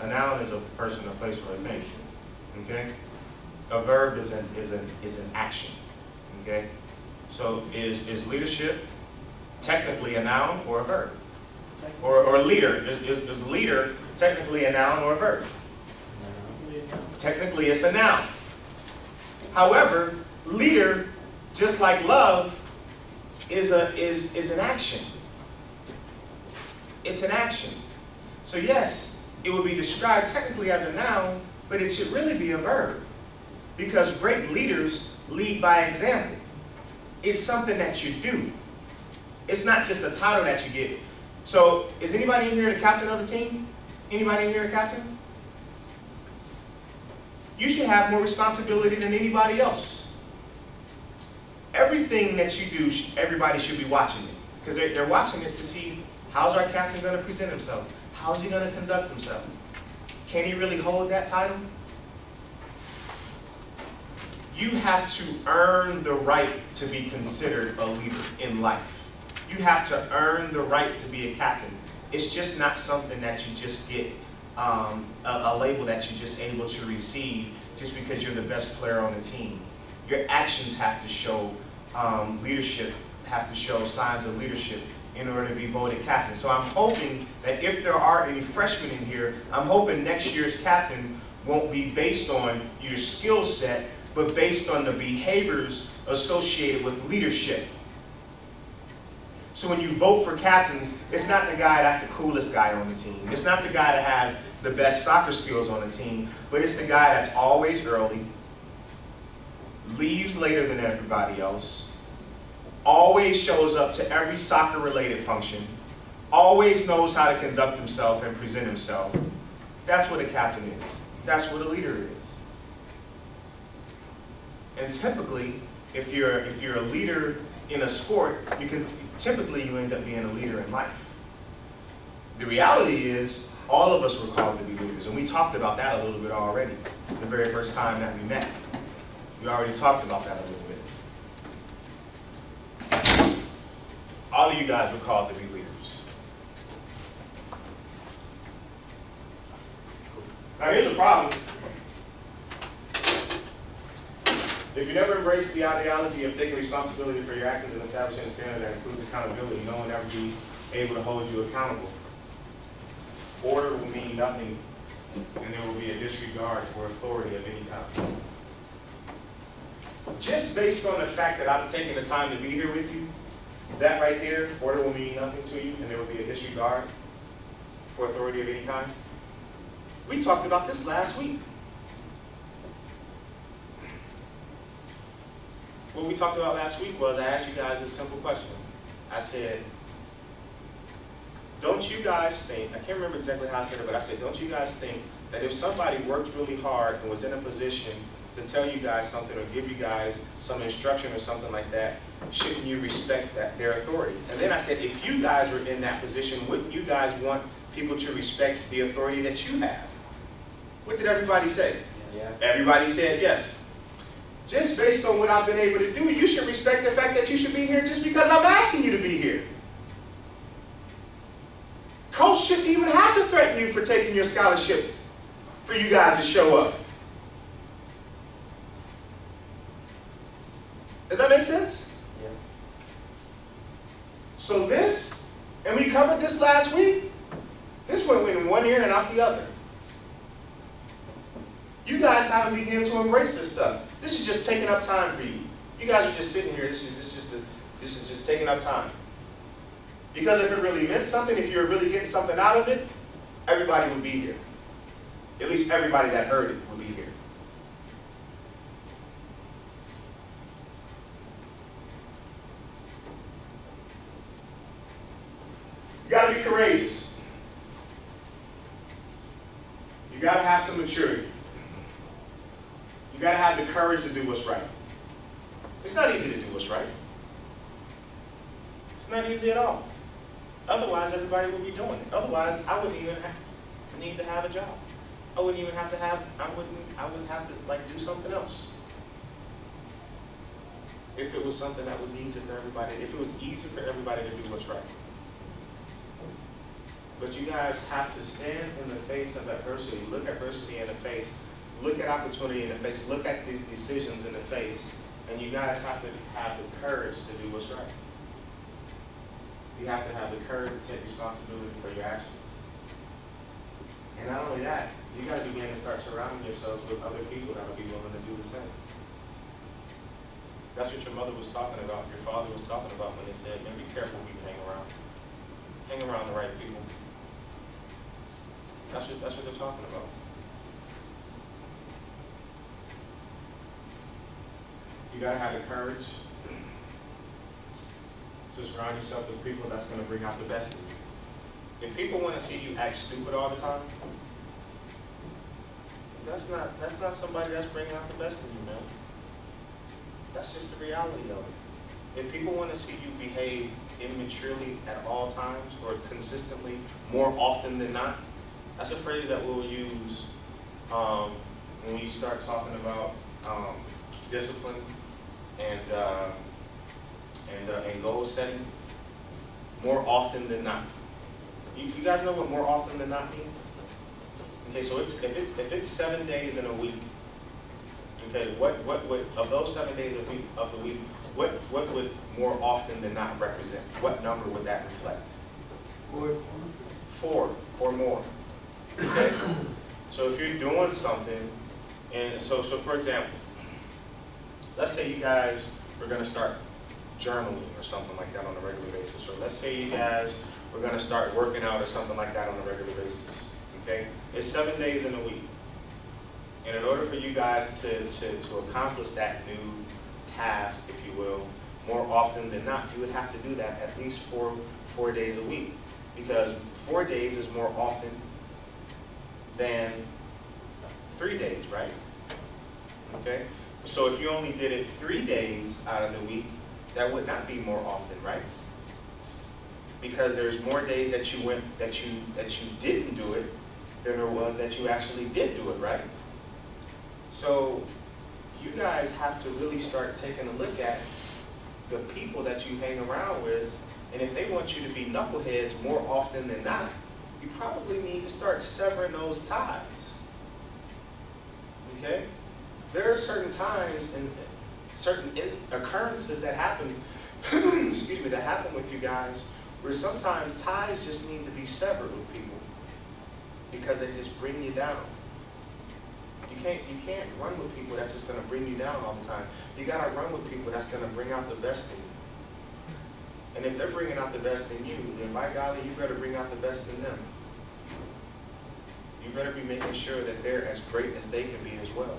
A noun is a person, a place, or a thing. Okay? A verb is an is an is an action. Okay? So is is leadership technically a noun or a verb? Or or leader is, is is leader technically a noun or a verb? Technically, it's a noun. However, leader, just like love, is a is is an action. It's an action. So yes, it would be described technically as a noun, but it should really be a verb. Because great leaders lead by example. It's something that you do. It's not just a title that you get. So, is anybody in here the captain of the team? Anybody here a captain? You should have more responsibility than anybody else. Everything that you do, everybody should be watching it. Because they're, they're watching it to see how's our captain going to present himself? How's he going to conduct himself? Can he really hold that title? You have to earn the right to be considered a leader in life. You have to earn the right to be a captain. It's just not something that you just get um, a, a label that you're just able to receive just because you're the best player on the team. Your actions have to show um, leadership, have to show signs of leadership in order to be voted captain. So I'm hoping that if there are any freshmen in here, I'm hoping next year's captain won't be based on your skill set, but based on the behaviors associated with leadership. So when you vote for captains, it's not the guy that's the coolest guy on the team. It's not the guy that has the best soccer skills on the team, but it's the guy that's always early, leaves later than everybody else, always shows up to every soccer related function, always knows how to conduct himself and present himself. That's what a captain is. That's what a leader is. And typically, if you're if you're a leader in a sport, you can typically you end up being a leader in life. The reality is all of us were called to be leaders, and we talked about that a little bit already the very first time that we met. We already talked about that a little bit. All of you guys were called to be leaders. Now here's the problem. If you never embrace the ideology of taking responsibility for your actions and establishing a standard that includes accountability, no one will ever be able to hold you accountable. Order will mean nothing, and there will be a disregard for authority of any kind. Just based on the fact that I'm taking the time to be here with you, that right there, order will mean nothing to you, and there will be a disregard for authority of any kind. We talked about this last week. What we talked about last week was I asked you guys a simple question. I said, don't you guys think, I can't remember exactly how I said it, but I said, don't you guys think that if somebody worked really hard and was in a position to tell you guys something or give you guys some instruction or something like that, shouldn't you respect that their authority? And then I said, if you guys were in that position, wouldn't you guys want people to respect the authority that you have? What did everybody say? Yeah. Everybody said yes. Just based on what I've been able to do, you should respect the fact that you should be here just because I'm asking you to be here. Coach shouldn't even have to threaten you for taking your scholarship for you guys to show up. Does that make sense? Yes. So this, and we covered this last week, this went in one ear and out the other. You guys haven't begun to embrace this stuff. This is just taking up time for you. You guys are just sitting here. This is this is just a, this is just taking up time. Because if it really meant something, if you're really getting something out of it, everybody would be here. At least everybody that heard it would be here. You gotta be courageous. You gotta have some maturity. You gotta have the courage to do what's right. It's not easy to do what's right. It's not easy at all. Otherwise, everybody would be doing it. Otherwise, I wouldn't even need to have a job. I wouldn't even have to have, I wouldn't, I wouldn't have to like do something else. If it was something that was easy for everybody, if it was easy for everybody to do what's right. But you guys have to stand in the face of adversity, look adversity in the face, look at opportunity in the face, look at these decisions in the face, and you guys have to have the courage to do what's right. You have to have the courage to take responsibility for your actions. And not only that, you gotta begin to start surrounding yourselves with other people that'll be willing to do the same. That's what your mother was talking about, your father was talking about when they said, man, be careful who you hang around. Hang around the right people. That's what, that's what they're talking about. You gotta have the courage to surround yourself with people that's gonna bring out the best in you. If people wanna see you act stupid all the time, that's not, that's not somebody that's bringing out the best in you, man. That's just the reality of it. If people wanna see you behave immaturely at all times or consistently, more often than not, that's a phrase that we'll use, um, when we start talking about, um, discipline and, uh, and, uh, and goal setting, more often than not. You, you guys know what more often than not means? Okay, so it's, if it's, if it's seven days in a week, okay, what, what would, of those seven days of week, of the week, what, what would more often than not represent? What number would that reflect? Four or more. Okay? So if you're doing something, and so, so for example, let's say you guys are gonna start journaling or something like that on a regular basis, or let's say you guys were gonna start working out or something like that on a regular basis, okay? It's seven days in a week. And in order for you guys to, to, to accomplish that new task, if you will, more often than not, you would have to do that at least four, four days a week. Because four days is more often than three days, right? Okay? So if you only did it three days out of the week, that would not be more often, right? Because there's more days that you went, that you, that you didn't do it than there was that you actually did do it, right? So you guys have to really start taking a look at the people that you hang around with, and if they want you to be knuckleheads more often than not, you probably need to start severing those ties. Okay? There are certain times and certain occurrences that happen, <clears throat> excuse me, that happen with you guys, where sometimes ties just need to be severed with people because they just bring you down. You can't, you can't run with people that's just gonna bring you down all the time. You gotta run with people that's gonna bring out the best in you. And if they're bringing out the best in you, then by golly, you better bring out the best in them. You better be making sure that they're as great as they can be as well.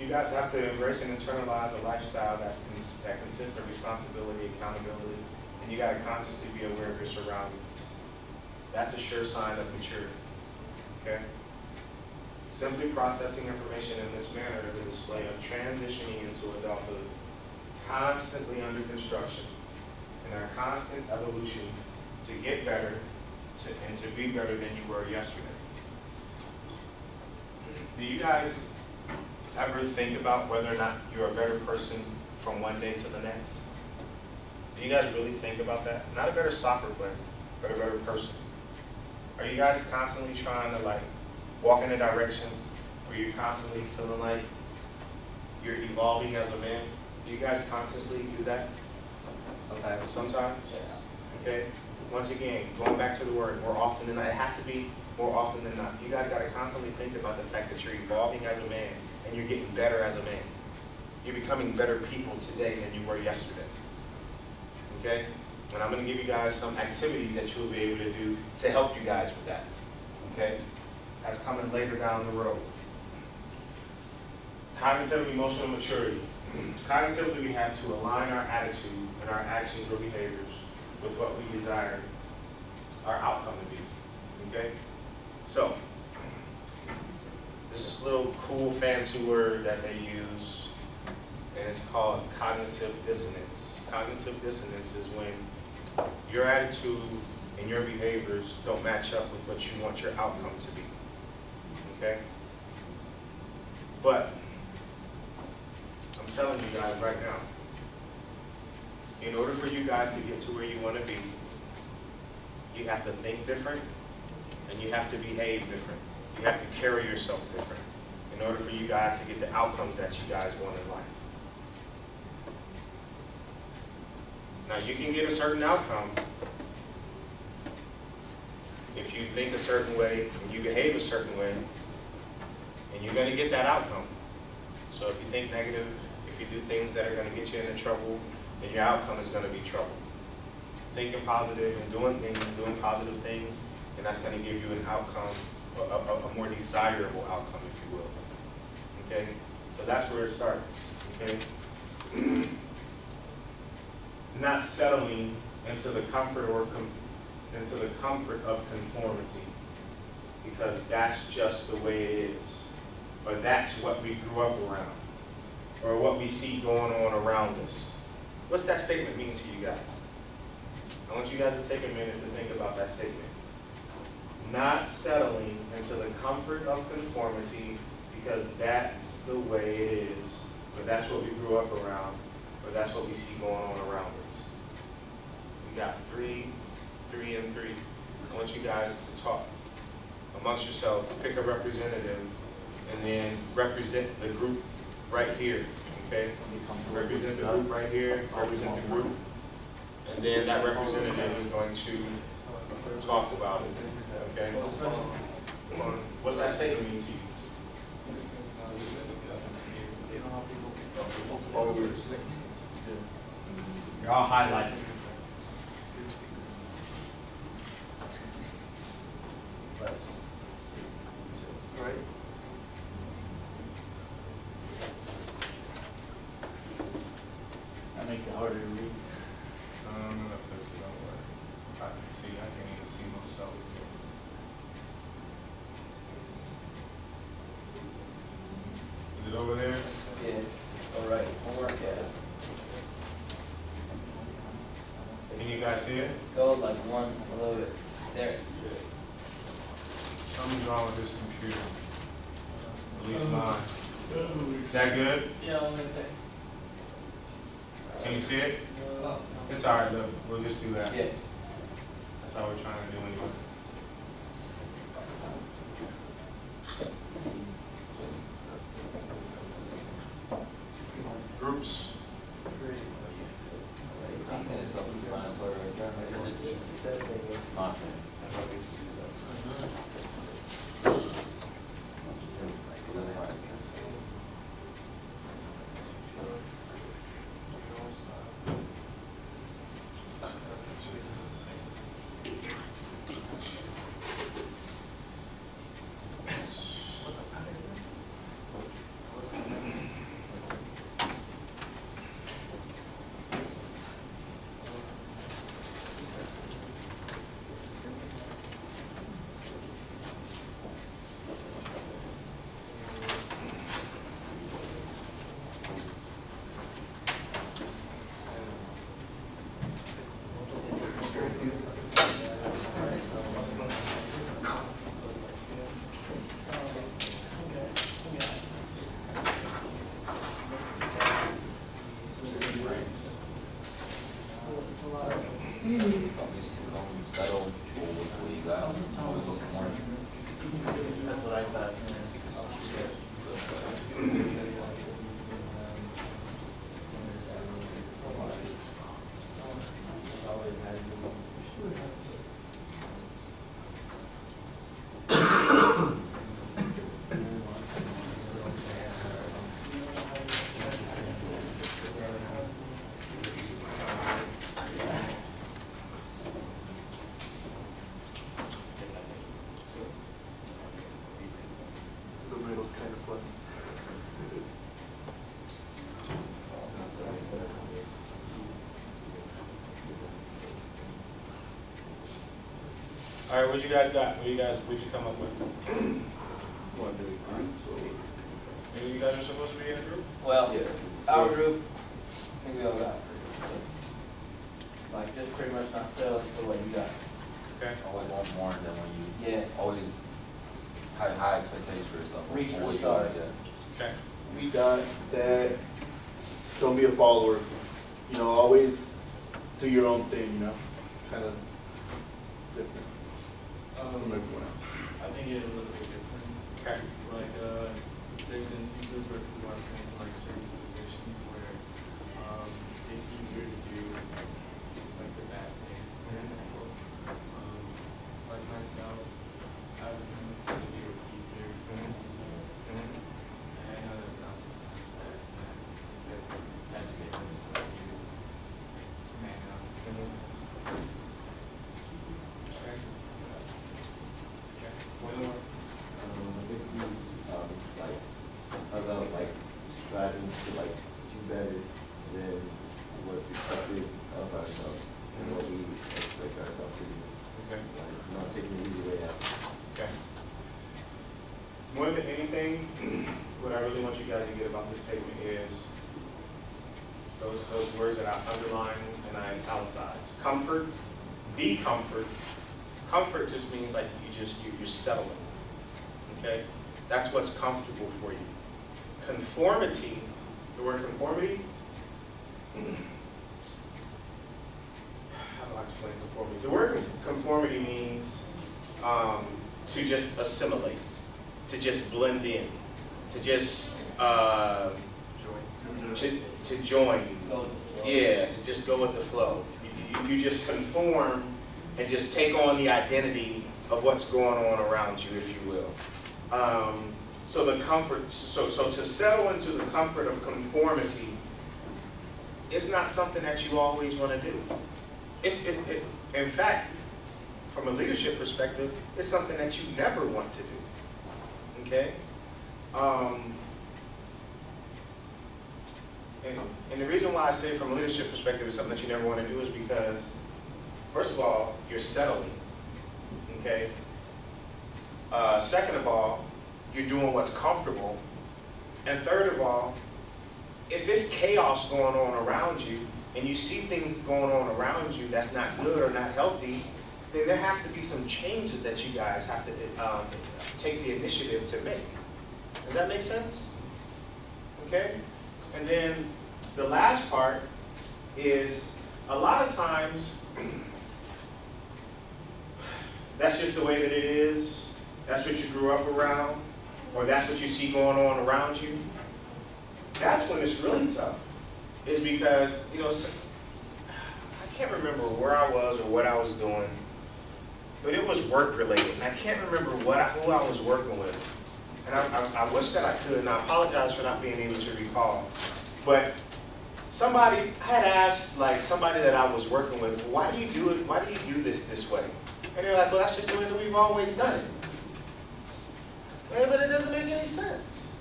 You guys have to embrace and internalize a lifestyle that's, cons- that consists of responsibility, accountability, and you gotta consciously be aware of your surroundings. That's a sure sign of maturity, okay? Simply processing information in this manner is a display of transitioning into adulthood, constantly under construction, and our constant evolution to get better to, and to be better than you were yesterday. Do you guys ever think about whether or not you're a better person from one day to the next? Do you guys really think about that? Not a better soccer player, but a better person. Are you guys constantly trying to like walk in a direction where you're constantly feeling like you're evolving as a man? Do you guys consciously do that Okay. sometimes? Yes. Okay, once again, going back to the word, more often than not, it has to be more often than not. You guys gotta constantly think about the fact that you're evolving as a man and you're getting better as a man. You're becoming better people today than you were yesterday. Okay? And I'm gonna give you guys some activities that you'll be able to do to help you guys with that. Okay? That's coming later down the road. Cognitive emotional maturity. Cognitively, we have to align our attitude and our actions or behaviors with what we desire our outcome to be. Okay? So, there's this little cool fancy word that they use, and it's called cognitive dissonance. Cognitive dissonance is when your attitude and your behaviors don't match up with what you want your outcome to be. Okay? But, I'm telling you guys right now, in order for you guys to get to where you want to be, you have to think different and you have to behave different. You have to carry yourself different in order for you guys to get the outcomes that you guys want in life. Now, you can get a certain outcome if you think a certain way and you behave a certain way, and you're going to get that outcome. So if you think negative, if you do things that are going to get you into trouble, then your outcome is going to be trouble. thinking positive and doing things, doing positive things, and that's gonna give you an outcome, a, a, more desirable outcome, if you will. Okay, so that's where it starts, okay? <clears throat> Not settling into the comfort or into the comfort of conformity, because that's just the way it is, or that's what we grew up around, or what we see going on around us. What's that statement mean to you guys? I want you guys to take a minute to think about that statement. Not settling into the comfort of conformity because that's the way it is, or that's what we grew up around, or that's what we see going on around us. We got three, three and three. I want you guys to talk amongst yourselves, pick a representative, and then represent the group right here, okay? Represent the group right here, represent the group, and then that representative is going to talk about it, okay? What's that statement mean to you? Oh, You're all highlighted. Right. That makes it harder to read. Um, I'm gonna fix it, don't worry. I can see, I can't even see myself. Is it over there? Yeah, all right, homework, yeah. Can you guys see it? Go like one, a little bit, there. Something's wrong with this computer. At least um, mine. Um, Is that good? Yeah, I'm gonna. Can you see it? Uh, it's all right, look, we'll just do that. Yeah. That's all we're trying to do anyway. Groups, Settled, or what you got, always look more. That's what I thought. The middle's kind of fun. All right, what you guys got? What you guys, what'd you come up with? Want to do groups or? Maybe you guys are supposed to be in a group? Well, Yeah. our group, I think we all got. Like, just pretty much not selling to what you got. Okay, Always want more than when you, Yeah. always have high expectations for yourself. Reach for the Always stars. do that. okay. We got that, don't be a follower, you know, always do your own thing, you know, kind of different from Um, everyone else. I think it is a little bit different. Okay. Like, uh, there's instances where people are put into like certain positions where, um, it's easier to do like the bad thing, for example. Um, like myself, I have a tendency to do what's easier, when it's easiest. And I know that sounds sometimes bad, it's not, but that's statements that I do to man up sometimes. One more. Um, I think we, um, like, about like striving to like do better than what's expected of ourselves and what we expect ourselves to do. Okay. Like, not taking the easy way out. Okay. Anything, what I really want you guys to get about this statement is those, those words that I underline and I italicize. Comfort, the comfort. Comfort just means like you just, you- you're settling. Okay? That's what's comfortable for you. Conformity, the word conformity, how do I explain conformity? The word conformity means um, to just assimilate, to just blend in, to just, uh, to, to join. Yeah, to just go with the flow. You, you, you just conform and just take on the identity of what's going on around you, if you will. Um, so the comfort, so, so to settle into the comfort of conformity is not something that you always want to do. It's, it's, it, in fact, from a leadership perspective, it's something that you never want to do. Okay? Um, and, and the reason why I say from a leadership perspective it's something that you never want to do is because, first of all, you're settling. Okay? Uh, second of all, you're doing what's comfortable. And third of all, if it's chaos going on around you and you see things going on around you that's not good or not healthy, then there has to be some changes that you guys have to um, take the initiative to make. Does that make sense? Okay? And then the last part is a lot of times <clears throat> that's just the way that it is. That's what you grew up around, or that's what you see going on around you. That's when it's really tough. Is because, you know, I can't remember where I was or what I was doing, but it was work related. And I can't remember what I, who I was working with. And I, I, I wish that I could, and I apologize for not being able to recall. But somebody, I had asked like somebody that I was working with, why do you do it, why do you do this this way? And they're like, well, that's just the way that we've always done it. But it doesn't make any sense.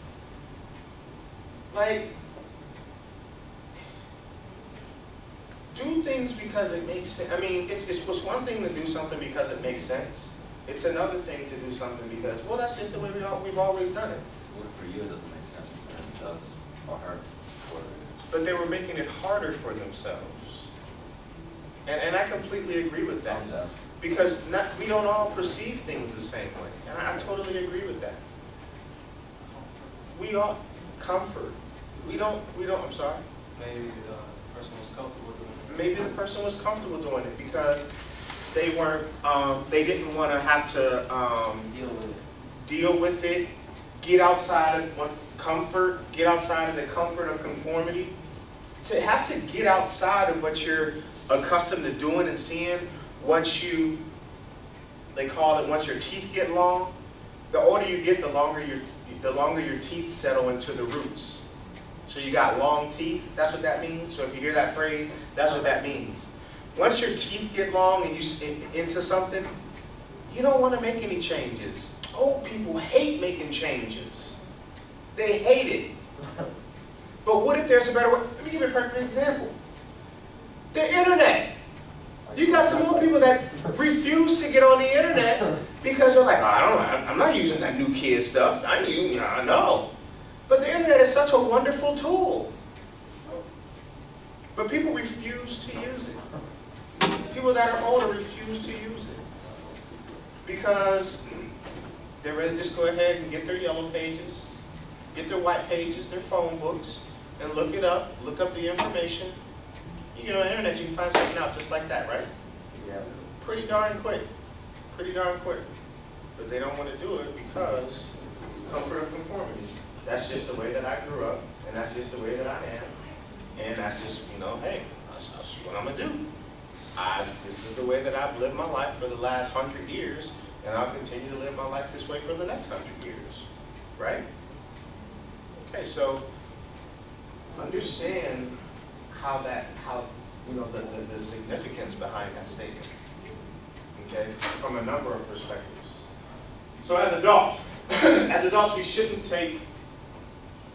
Like, do things because it makes sense. I mean, it's, it's, it's one thing to do something because it makes sense. It's another thing to do something because, well, that's just the way we all, we've always done it. What if for you it doesn't make sense, but it does, or her, But they were making it harder for themselves. And, and I completely agree with that. I'm just asking. Because not, we don't all perceive things the same way. And I, I totally agree with that. We all, comfort. We don't, we don't, I'm sorry. Maybe uh, the person was comfortable doing it. Maybe the person was comfortable doing it because they weren't, um, they didn't want to have to, um, Deal with it. deal with it, get outside of what comfort, get outside of the comfort of conformity. To have to get outside of what you're accustomed to doing and seeing, once you, they call it, once your teeth get long, the older you get, the longer your, the longer your teeth settle into the roots. So you got long teeth, that's what that means. So if you hear that phrase, that's what that means. Once your teeth get long and you in- into something, you don't want to make any changes. Old people hate making changes. They hate it. <laughs> But what if there's a better way? Let me give you a perfect example. The internet. You got some old people that refuse to get on the internet because they're like, "Oh, I don't know, I'm not using that new kid stuff. I knew, I know. But the internet is such a wonderful tool. But people refuse to use it. People that are older refuse to use it. Because they rather just go ahead and get their yellow pages, get their white pages, their phone books, and look it up, look up the information. You get on the internet, you can find something out just like that, right? Yeah. Pretty darn quick, pretty darn quick. But they don't want to do it because comfort of conformity. That's just the way that I grew up, and that's just the way that I am. And that's just, you know, hey, that's, that's what I'm gonna do. I, this is the way that I've lived my life for the last hundred years, and I'll continue to live my life this way for the next hundred years, right? Okay, so understand how that, how you know, the, the, the significance behind that statement. Okay, from a number of perspectives. So as adults, <coughs> as adults, we shouldn't take,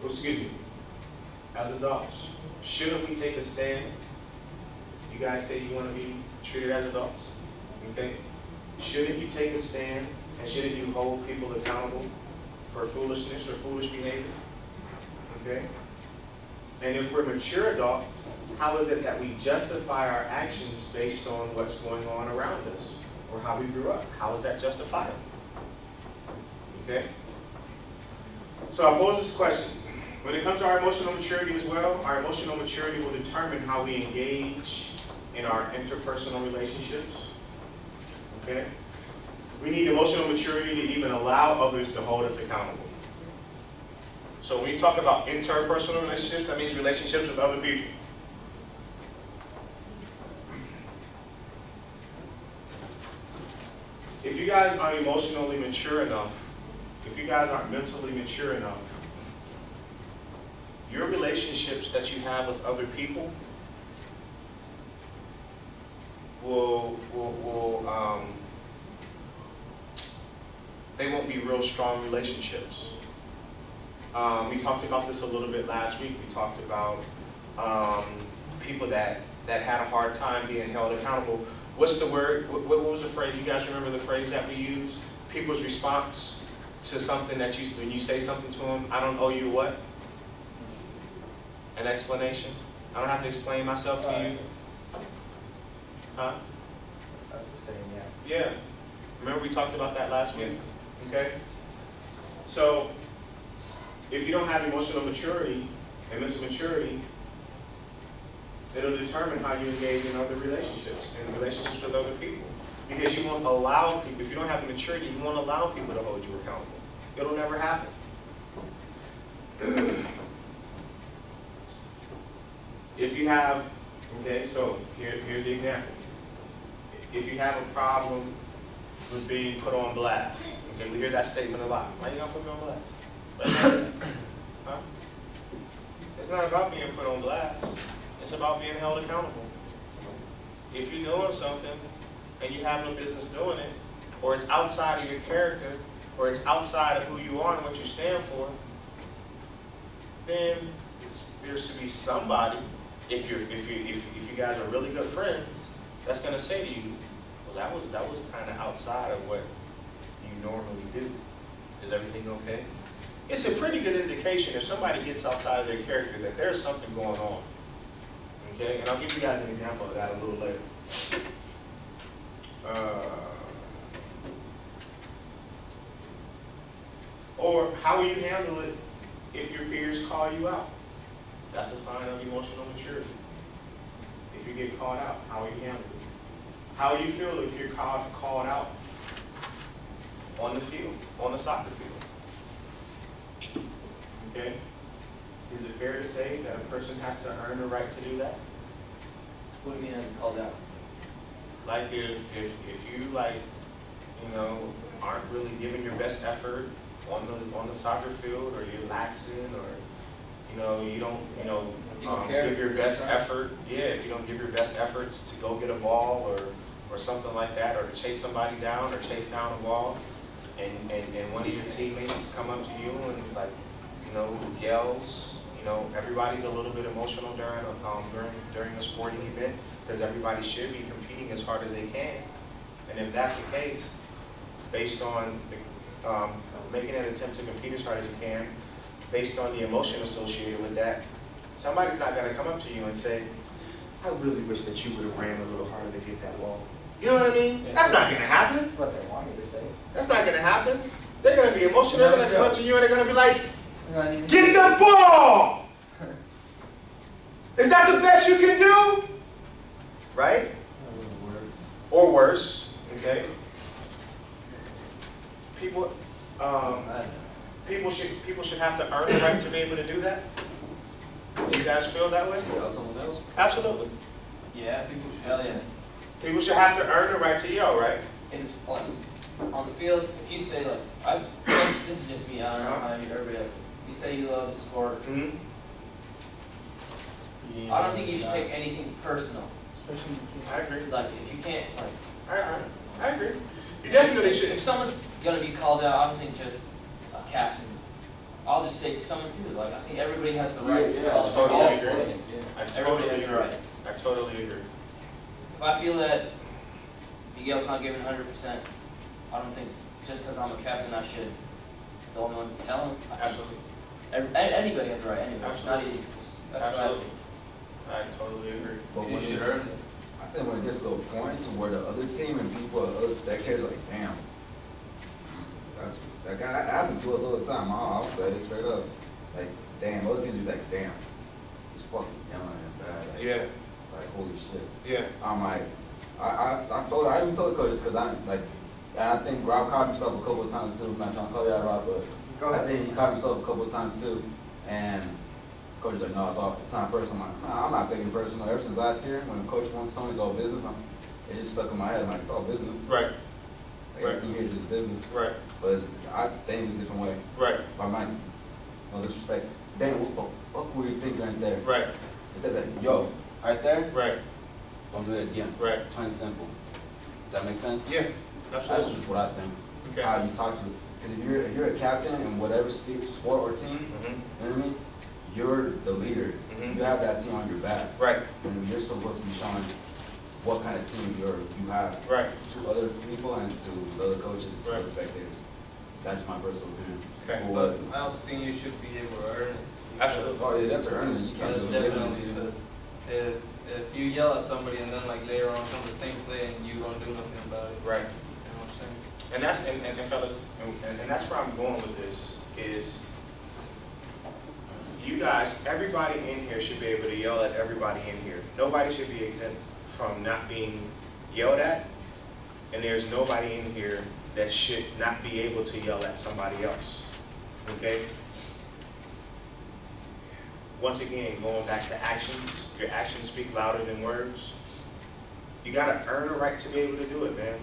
oh, excuse me, as adults, shouldn't we take a stand? You guys say you want to be treated as adults, okay? Shouldn't you take a stand and shouldn't you hold people accountable for foolishness or foolish behavior? Okay? And if we're mature adults, how is it that we justify our actions based on what's going on around us or how we grew up? How is that justifiable? Okay? So I pose this question. When it comes to our emotional maturity as well, our emotional maturity will determine how we engage in our interpersonal relationships. Okay? We need emotional maturity to even allow others to hold us accountable. So when we talk about interpersonal relationships, that means relationships with other people. If you guys aren't emotionally mature enough, if you guys aren't mentally mature enough, your relationships that you have with other people will, will, will um, they won't be real strong relationships. Um, we talked about this a little bit last week. We talked about um, people that, that had a hard time being held accountable. What's the word? What, what was the phrase? You guys remember the phrase that we use? People's response to something that you, when you say something to them, I don't owe you what? An explanation? I don't have to explain myself to you? Huh? That's the same, yeah. Yeah. Remember we talked about that last week? Okay? So, if you don't have emotional maturity and mental maturity, it'll determine how you engage in other relationships and relationships with other people. Because you won't allow people, if you don't have the maturity, you won't allow people to hold you accountable. It'll never happen. If you have, okay, so here, here's the example. If you have a problem with being put on blast, okay, we hear that statement a lot. Why you gonna put me on blast? Huh? It's not about being put on blast. It's about being held accountable. If you're doing something and you have no business doing it, or it's outside of your character, or it's outside of who you are and what you stand for, then there should be somebody, if you're, if you, if, if you guys are really good friends, that's gonna say to you, well, that was, that was kinda outside of what you normally do. Is everything okay? It's a pretty good indication if somebody gets outside of their character that there's something going on. Okay, and I'll give you guys an example of that a little later. Uh, Or how will you handle it if your peers call you out? That's a sign of emotional maturity. If you get called out, how you handle it? How you feel if you're called, called out on the field, on the soccer field? Okay? Is it fair to say that a person has to earn the right to do that? What do you mean I'm called out? Like if, if, if you like, you know, aren't really giving your best effort on the, on the soccer field, or you're laxing, or, you know, you don't, you know, um, give your best effort, yeah, if you don't give your best effort to go get a ball, or, or something like that, or to chase somebody down, or chase down a ball, and, and, and one of your teammates come up to you and it's like, you know, yells, you know, everybody's a little bit emotional during, a- um, during, during a sporting event, because everybody should be competing as hard as they can. And if that's the case, based on, the, um, making an attempt to compete as hard as you can, based on the emotion associated with that, somebody's not gonna come up to you and say, I really wish that you would have ran a little harder to get that ball. You know what I mean? That's not gonna happen. That's what they want you to say. That's not gonna happen. They're gonna be emotional, they're gonna come up to you and they're gonna be like, You're not even- get the ball! <laughs> Is that the best you can do? Right? Or worse, okay? People, um, people should, people should have to earn the right to be able to do that? Do You guys feel that way? someone else? Absolutely. Yeah, people should. Hell yeah. People should have to earn the right to yell, right? And it's on, on the field, if you say like, I, this is just me, I don't know how you- everybody else is. You say you love the sport, Mm-hmm. I don't think you should take anything personal. especially in kids. I agree. Like, if you can't, like, I, I, I agree. You definitely should. if someone's gonna be called out, I don't think just a captain. I'll just say someone too, like, I think everybody has the right to Yeah, call. totally all agree. play. I Everybody totally has the agree. right. I totally agree. If I feel that Miguel's not giving hundred percent, I don't think, just because I'm a captain, I should, the only one to tell him. I Absolutely. every- Anybody has the right anyway, it's not Absolutely. even, that's I Absolutely. I totally agree. But You when should it, earn it. I think when it gets to a point where the other team and people, other spectators, are like, damn. That's, that guy, that happens to us all the time, I'll, I'll say it straight up. Like, damn, other teams be like, damn, he's fucking yelling and bad, like, Yeah, like, holy shit. yeah. I'm like, I, I, I told, I even told the coaches, cause I, like, and I think Rob caught himself a couple of times too, I'm not trying to call you out, Rob, but I think he caught himself a couple of times too, and coach is like, no, it's all, it's not personal. I'm like, nah, I'm not taking personal. Ever since last year, when coach once told me it's all business, I'm, it just stuck in my head, I'm like, it's all business. Right, Like, Right. here is just business, right, but it's, I think it's a different way. right, By My mind, no disrespect. Dan, what, what, what were you thinking right there? right, It says like, yo, right there, right, don't do it again. right. Plain simple. Does that make sense? Yeah, absolutely. That's just what I think. Okay. How you talk to, because if you're, if you're a captain in whatever sport or team, Mhm, you know what I mean? You're the leader. Mhm. You have that team on your back. Right, And you're supposed to be showing what kind of team you're, you have right, to other people and to the other coaches and to Right. other spectators. That's my personal opinion. okay. But, I also think you should be able to earn it. Absolutely. oh, yeah, you have to earn it. You can't That's just give it definitely, to you. because if, if you yell at somebody and then like later on come the same play and you don't do nothing about it, Right. you know what I'm saying? And that's, and, and and fellas, and, and that's where I'm going with this, is you guys, everybody in here should be able to yell at everybody in here. Nobody should be exempt from not being yelled at, and there's nobody in here that should not be able to yell at somebody else, okay? Once again, going back to actions, your actions speak louder than words. You gotta earn a right to be able to do it, man.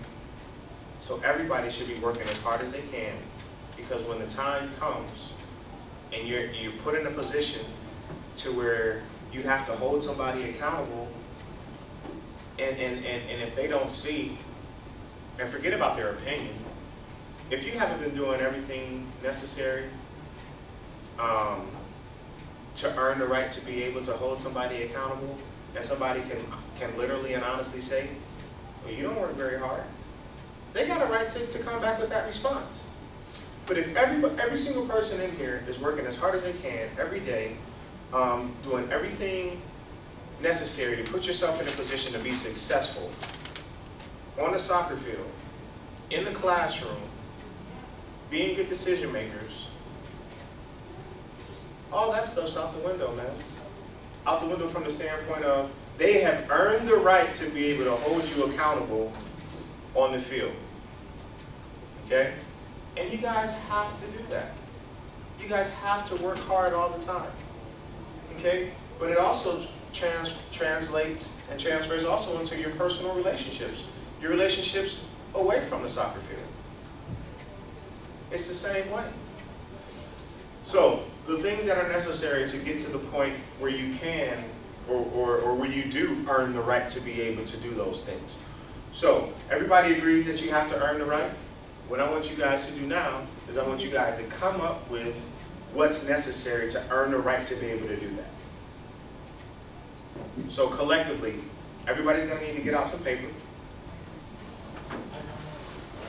So everybody should be working as hard as they can, because when the time comes and you're, you're put in a position to where you have to hold somebody accountable, and, and, and, and if they don't see, and forget about their opinion, if you haven't been doing everything necessary, um, to earn the right to be able to hold somebody accountable, and somebody can, can literally and honestly say, well, you don't work very hard, they got a right to, to come back with that response. But if every, every single person in here is working as hard as they can, every day, um, doing everything necessary to put yourself in a position to be successful on the soccer field, in the classroom, being good decision makers, all that stuff's out the window, man. Out the window from the standpoint of they have earned the right to be able to hold you accountable on the field. Okay? And you guys have to do that. You guys have to work hard all the time. Okay? But it also trans translates and transfers also into your personal relationships, your relationships away from the soccer field. It's the same way. So, the things that are necessary to get to the point where you can or, or, or where you do earn the right to be able to do those things. So, everybody agrees that you have to earn the right? What I want you guys to do now is I want you guys to come up with what's necessary to earn the right to be able to do that. So collectively, everybody's gonna need to get out some paper.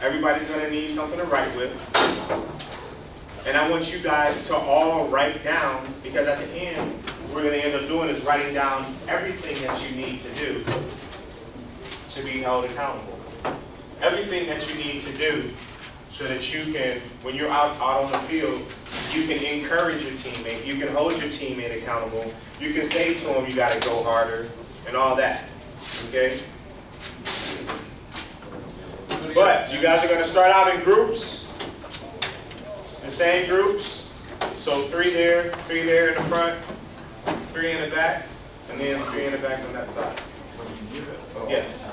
Everybody's gonna need something to write with. And I want you guys to all write down, because at the end, we're gonna end up doing is writing down everything that you need to do to be held accountable. Everything that you need to do so that you can, when you're out, out on the field, you can encourage your teammate, you can hold your teammate accountable, you can say to them, you gotta go harder, and all that, okay? But you guys are gonna start out in groups, the same groups, so three there, three there in the front, three in the back, and then three in the back on that side. Yes.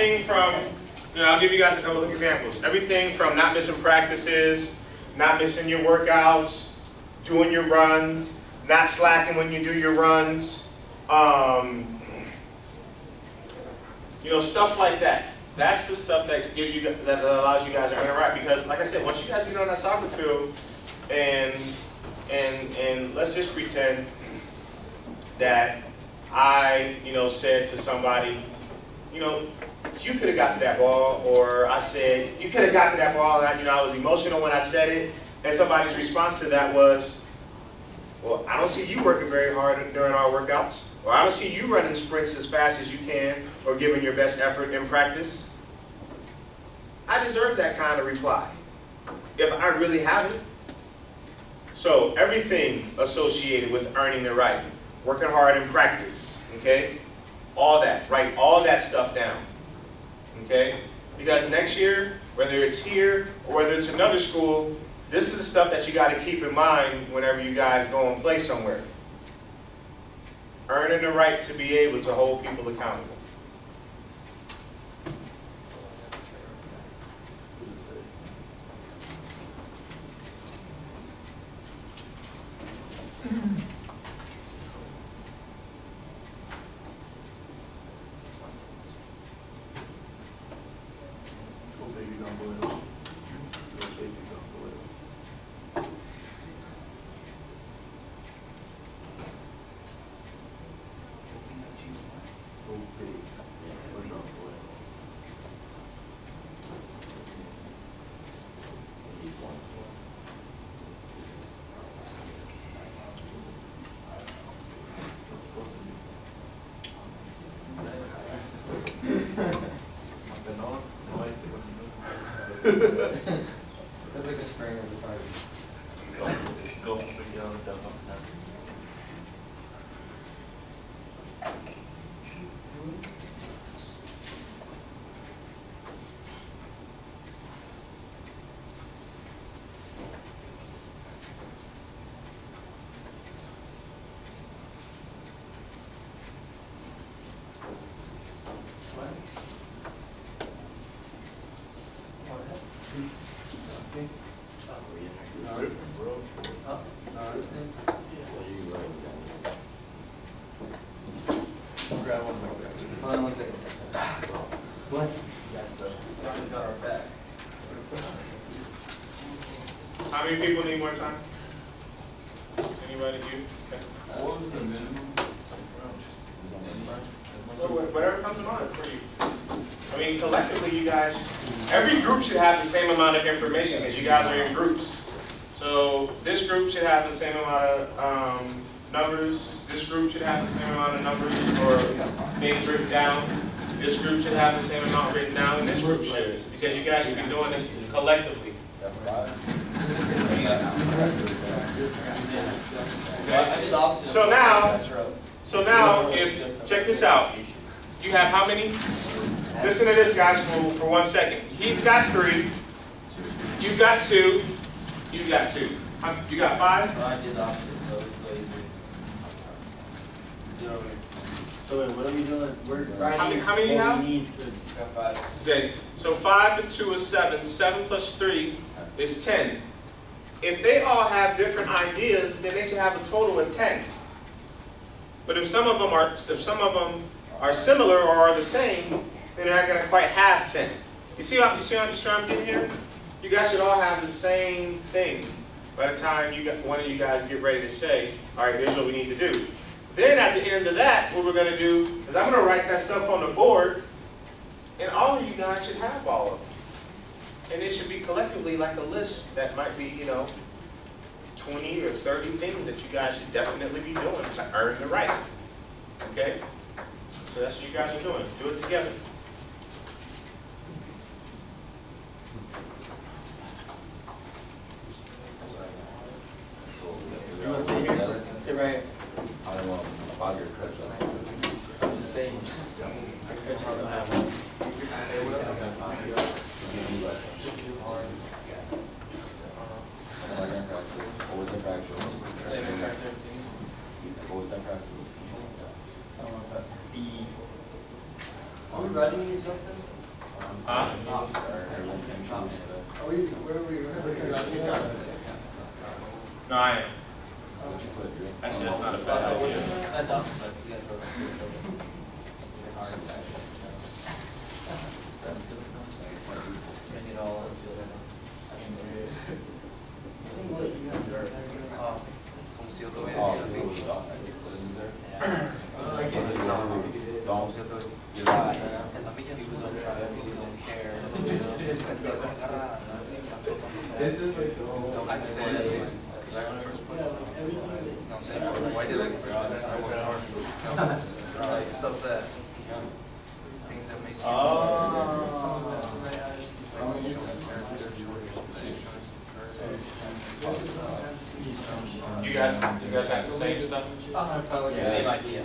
Everything from, you know, I'll give you guys a couple of examples. Everything from not missing practices, not missing your workouts, doing your runs, not slacking when you do your runs, um, you know, stuff like that. That's the stuff that gives you, that allows you guys to right. Because like I said, once you guys get on that soccer field and, and, and let's just pretend that I, you know, said to somebody, you know, you could have got to that ball, or I said, you could have got to that ball, and I, you know, I was emotional when I said it, and somebody's response to that was, well, I don't see you working very hard during our workouts, or I don't see you running sprints as fast as you can, or giving your best effort in practice. I deserve that kind of reply, if I really have it. So everything associated with earning the right, working hard in practice, okay? All that, write all that stuff down, okay? Because next year, whether it's here or whether it's another school, this is the stuff that you got to keep in mind whenever you guys go and play somewhere. Earning the right to be able to hold people accountable. Go <laughs> big, you gonna blow it up. Go big, you gonna blow it up. Go big, or not blow it up. It's supposed to be. That's like a string of the party. Grab one of my graphics. Hold on one second. What? Yes, sir. Somebody's got our back. How many people need more time? Anybody, you? Okay. What was the minimum? Whatever comes to mind for you. I mean, collectively, you guys, every group should have the same amount of information, because you guys are in groups. So this group should have the same amount of, um, numbers, this group should have the same amount of numbers or things written down. This group should have the same amount written down, and this group should, because you guys should be doing this collectively. I did the opposite. So now- That's right. So now, if, check this out, you have how many? Listen to this, guys, for, for one second. He's got three, you've got two, you've got two. How- You got five? I did the opposite, so it's way easier. Do it over here. So wait, what are we doing? We're How many- how many you have? we need to, Got five. Okay, so five and two is seven, seven plus three is ten. If they all have different ideas, then they should have a total of ten. But if some of them are, if some of them are similar or are the same, then they're not gonna quite have ten. You see how, you see how, I'm getting here? You guys should all have the same thing by the time you got, one of you guys get ready to say, all right, here's what we need to do. Then at the end of that, what we're gonna do is I'm gonna write that stuff on the board, and all of you guys should have all of them. And it should be collectively like a list that might be, you know, twenty or thirty things that you guys should definitely be doing to earn the right. Okay? So that's what you guys are doing, do it together. You wanna sit here? Sit right here. I don't want, about your press. I'm just saying. I don't have one. Always in practice, always in practice. They mix our thirteen. Always in practice. I don't know, but B. Always writing you something? Huh? Oh, are we, where are we, writing us? No, I am. What you put, Drew? Actually, that's not a bad idea. I know, but you gotta go to the silver. Hard Bring it all, feel that out. I think what you guys are, uh, the way Oh, it's you gonna be. thought, like, put it in there? Yeah. I. Don't. You're. A mí don't try, people don't care. <laughs> Ah, ah, ah, no, I said it. Cause I remember first put. No, I'm saying, why did I first put? I was hard. Like stuff that, things that make you. Oh. You guys, you guys got the same stuff? Same idea.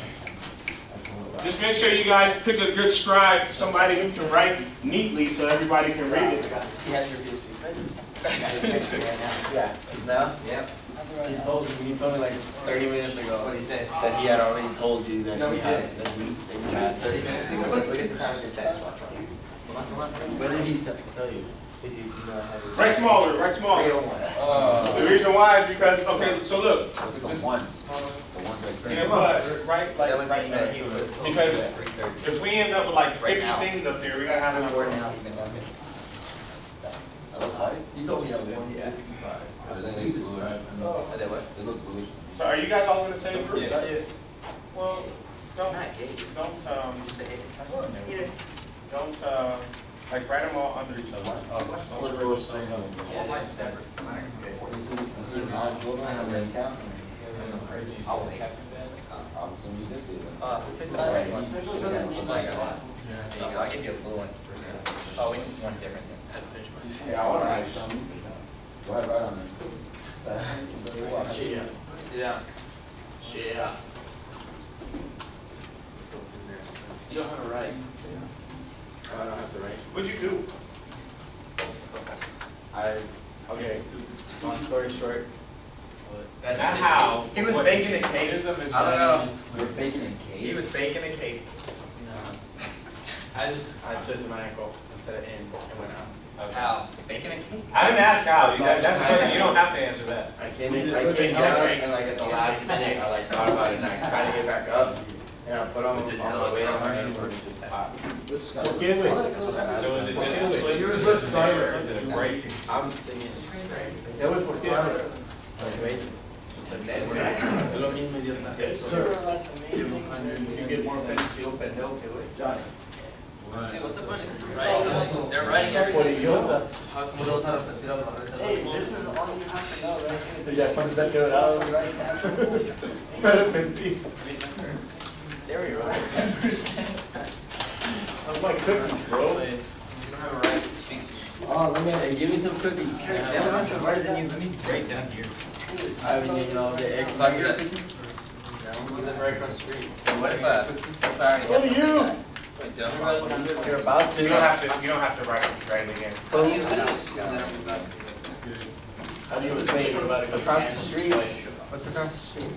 Just make sure you guys pick a good scribe, somebody who can write neatly so everybody can read it. He has your history. <laughs> Yeah. Now? Yep. He told me, he told me like thirty minutes ago. What he say? That he had already told you that No, he he had, didn't. that he, that you had. thirty minutes ago, look look at the time of your text, watch, watch. What did he tell you? Did you see that I had it? Write smaller, write Three smaller. one. The reason why is because, okay, so look, Look at the one, the one yeah, but, right, like, right mean there. that. Because if we end up with like fifty now. things up there, we gotta have enough Before room. now, you can have it. I look like, You told me I was one yeah. fifty-five. but they look bluish. Oh, what? They look bluish. So are you guys all in the same group? Yeah. Well, don't, don't, um, Just a hate. don't, uh, like write them all under each other. Don't sprinkle some. Yeah, mine's separate. You see, you see mine, hold on, I'm gonna count. I was captain I'm assuming you did see it. Uh, so take the white one. There you go, I'll give you a blue one. Oh, we need one different then. Yeah, I wanna write something. Go ahead, write on it. Yeah. Yeah. You don't have to write. I don't have to write. What'd you do? I, okay, long story short. Not how. He was What- baking a cake. I don't know. You're baking a cake? He was baking a cake. No. I just, I twisted my ankle instead of in and went out. How? Baking a cake? I didn't ask how, You- that- that's the question, you don't have to answer that. I came in, I came down and like at the last minute, I like thought about it and I tried to get back up. And I put on, on my weight on my ankle and it just popped. So is it just a twist, or is it a break? I'm thinking it's straight. It was por Like, wait. You get more penalty, penalty, Johnny. Hey, what's the point? Right, they're writing everything. Hospitals have to tira la red. Hey, this is all you have to know, right? Ya cuando te quedó lado, right? Me <laughs> arrepentí. There we go. That's my cookies, bro. You don't have a right to speak to me. Oh, let me, hey, give me some cookies. Damn, I'm not than you, let me break down here. I haven't eaten all day. Talk to that. We live right across the street. So what if, uh, if I already What are you? that? Like, don't- You're about to. You don't have to, you don't have to write, write it again. But you, I don't, I'm about How do you say it? Across the street. What's across the street?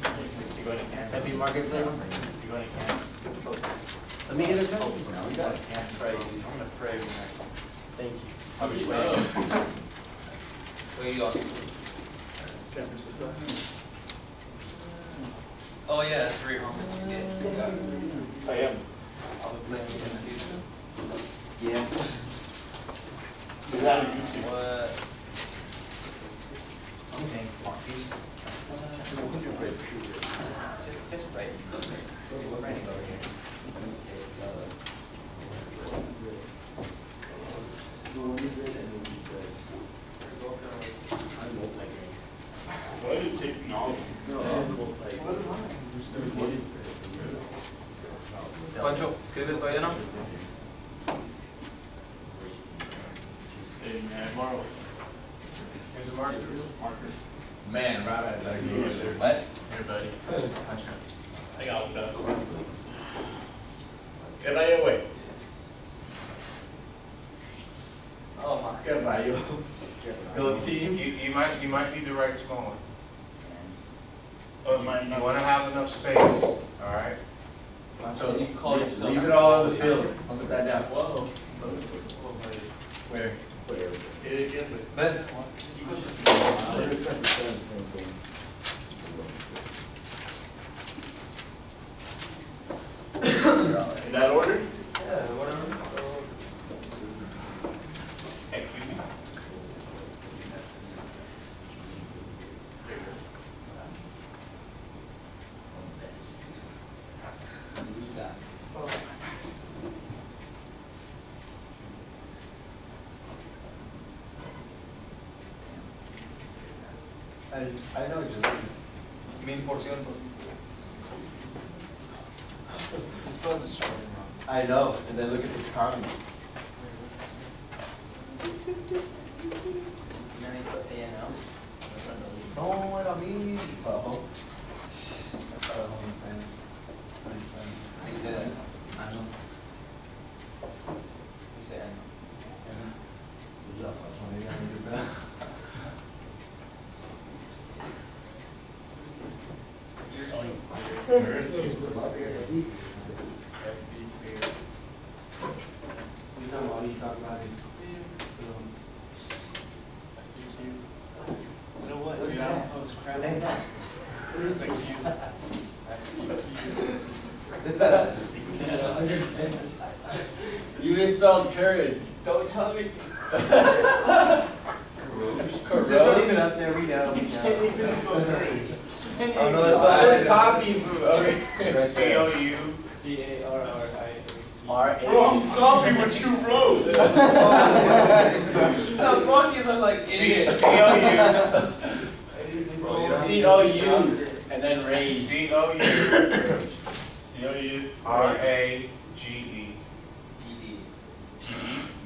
You go to Kansas. Happy Marketplace? You go. Let me get a cookie. Now we got it. to pray, I'm gonna pray. Thank you. I'll be Where you going? San Francisco. Oh, yeah, that's three homes you did. I am. All the places you went to. Yeah. So how do you see? What? Okay, Just, just write. Writing over here. Why did you take me off? Pancho, ¿escribes todavía no? Uh, Man, tomorrow. Here's a marker. Marker. Man, right at that game. What? Here, buddy. I got one done. Good night, wait. Oh my. Goodbye, yo. Go You, team. you might, you might need the right small Oh, one. mine, You not- wanna have enough space, alright? So you call yourself. Leave it all on the field. I'll put that down.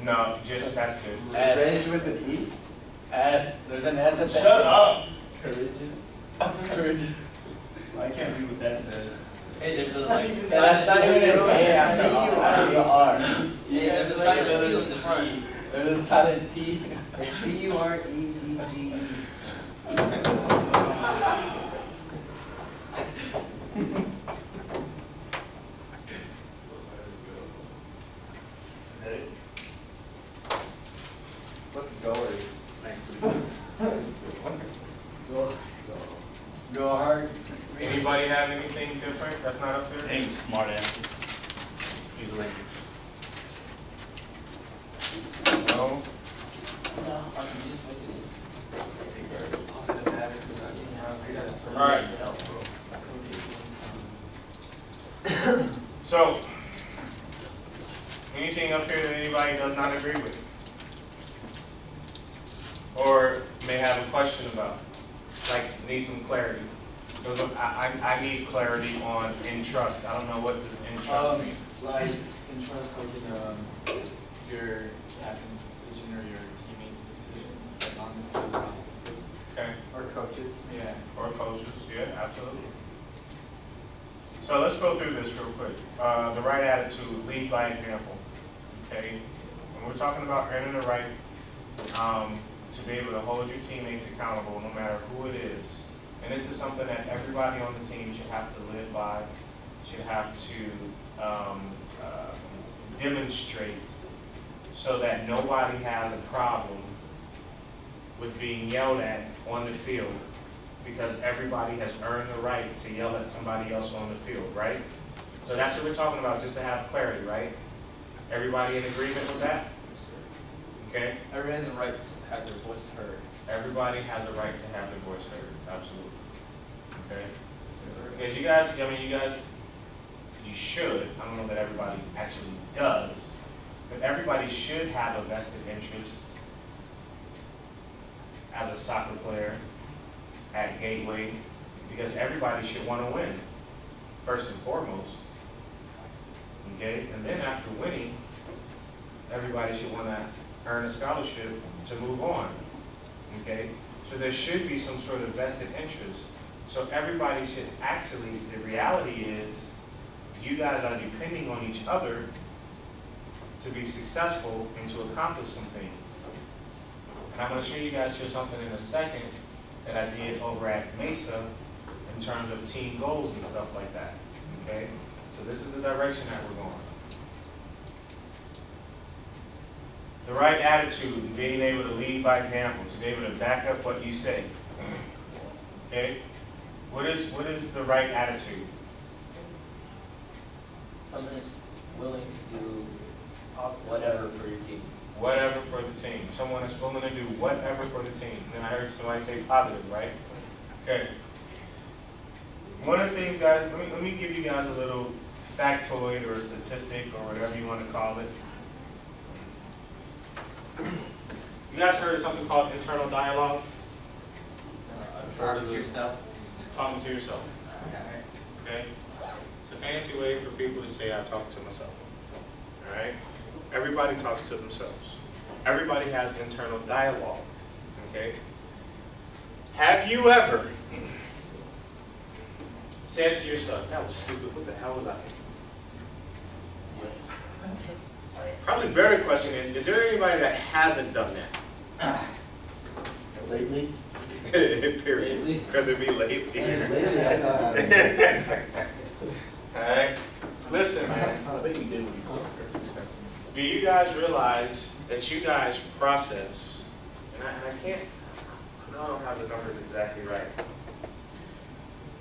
No, just, that's good. S. Range with an E? S, there's an S at the. Shut up. Courageous. Courage. I can't read what that says. Hey, there's a like. So that's not even an A after the after the R. Hey, there's a silent T in the front. There's a silent T. C U R E E G E. <laughs> <laughs> What's goer? Nice to meet you. Go, go hard. Anybody have anything different that's not up there? Thanks, smart asses. Excuse the language. No? I'm confused what it is. Alright. So, anything up here that anybody does not agree with? Or may have a question about, like, need some clarity? So look, I, I, I need clarity on entrust, I don't know what does entrust Um, mean. like, entrust like in, um, your captain's decision or your teammates' decisions, like on the field, off the field. Okay, Or coaches. Yeah. or coaches, yeah, absolutely. So let's go through this real quick. Uh, the right attitude, lead by example, okay? When we're talking about earning the right, um, to be able to hold your teammates accountable, no matter who it is. And this is something that everybody on the team should have to live by, should have to, um, uh, demonstrate so that nobody has a problem with being yelled at on the field because everybody has earned the right to yell at somebody else on the field, right? So that's what we're talking about, just to have clarity, right? Everybody in agreement with that? Okay? Everybody has a right to have their voice heard. Everybody has a right to have their voice heard, absolutely. Okay? Because you guys, I mean, you guys, you should, I don't know that everybody actually does, but everybody should have a vested interest as a soccer player at Gateway, because everybody should want to win, first and foremost. Okay, and then after winning, everybody should want to earn a scholarship to move on. okay? So there should be some sort of vested interest. So everybody should actually, the reality is, you guys are depending on each other to be successful and to accomplish some things. And I'm gonna show you guys here something in a second that I did over at Mesa in terms of team goals and stuff like that, okay? So this is the direction that we're going. The right attitude, and being able to lead by example, to be able to back up what you say. Okay? What is, what is the right attitude? Someone is willing to do whatever for your team. Whatever for the team. Someone is willing to do whatever for the team. And then I heard somebody say positive, right? Okay. One of the things, guys, let me, let me give you guys a little factoid or a statistic or whatever you want to call it. You guys heard of something called internal dialogue? Uh, talking to yourself. Talking to yourself, okay? It's a fancy way for people to say, I talk to myself. All right? Everybody talks to themselves. Everybody has internal dialogue, okay? Have you ever said to yourself, that was stupid, what the hell was I thinking? Probably better question is, is there anybody that hasn't done that? Lately? <laughs> Period. Lately? Could it be lately? Lately, I thought I <laughs> Alright, listen, man. I bet you did when you were discussing. Do you guys realize that you guys process, and I, and I can't, I I don't have the numbers exactly right.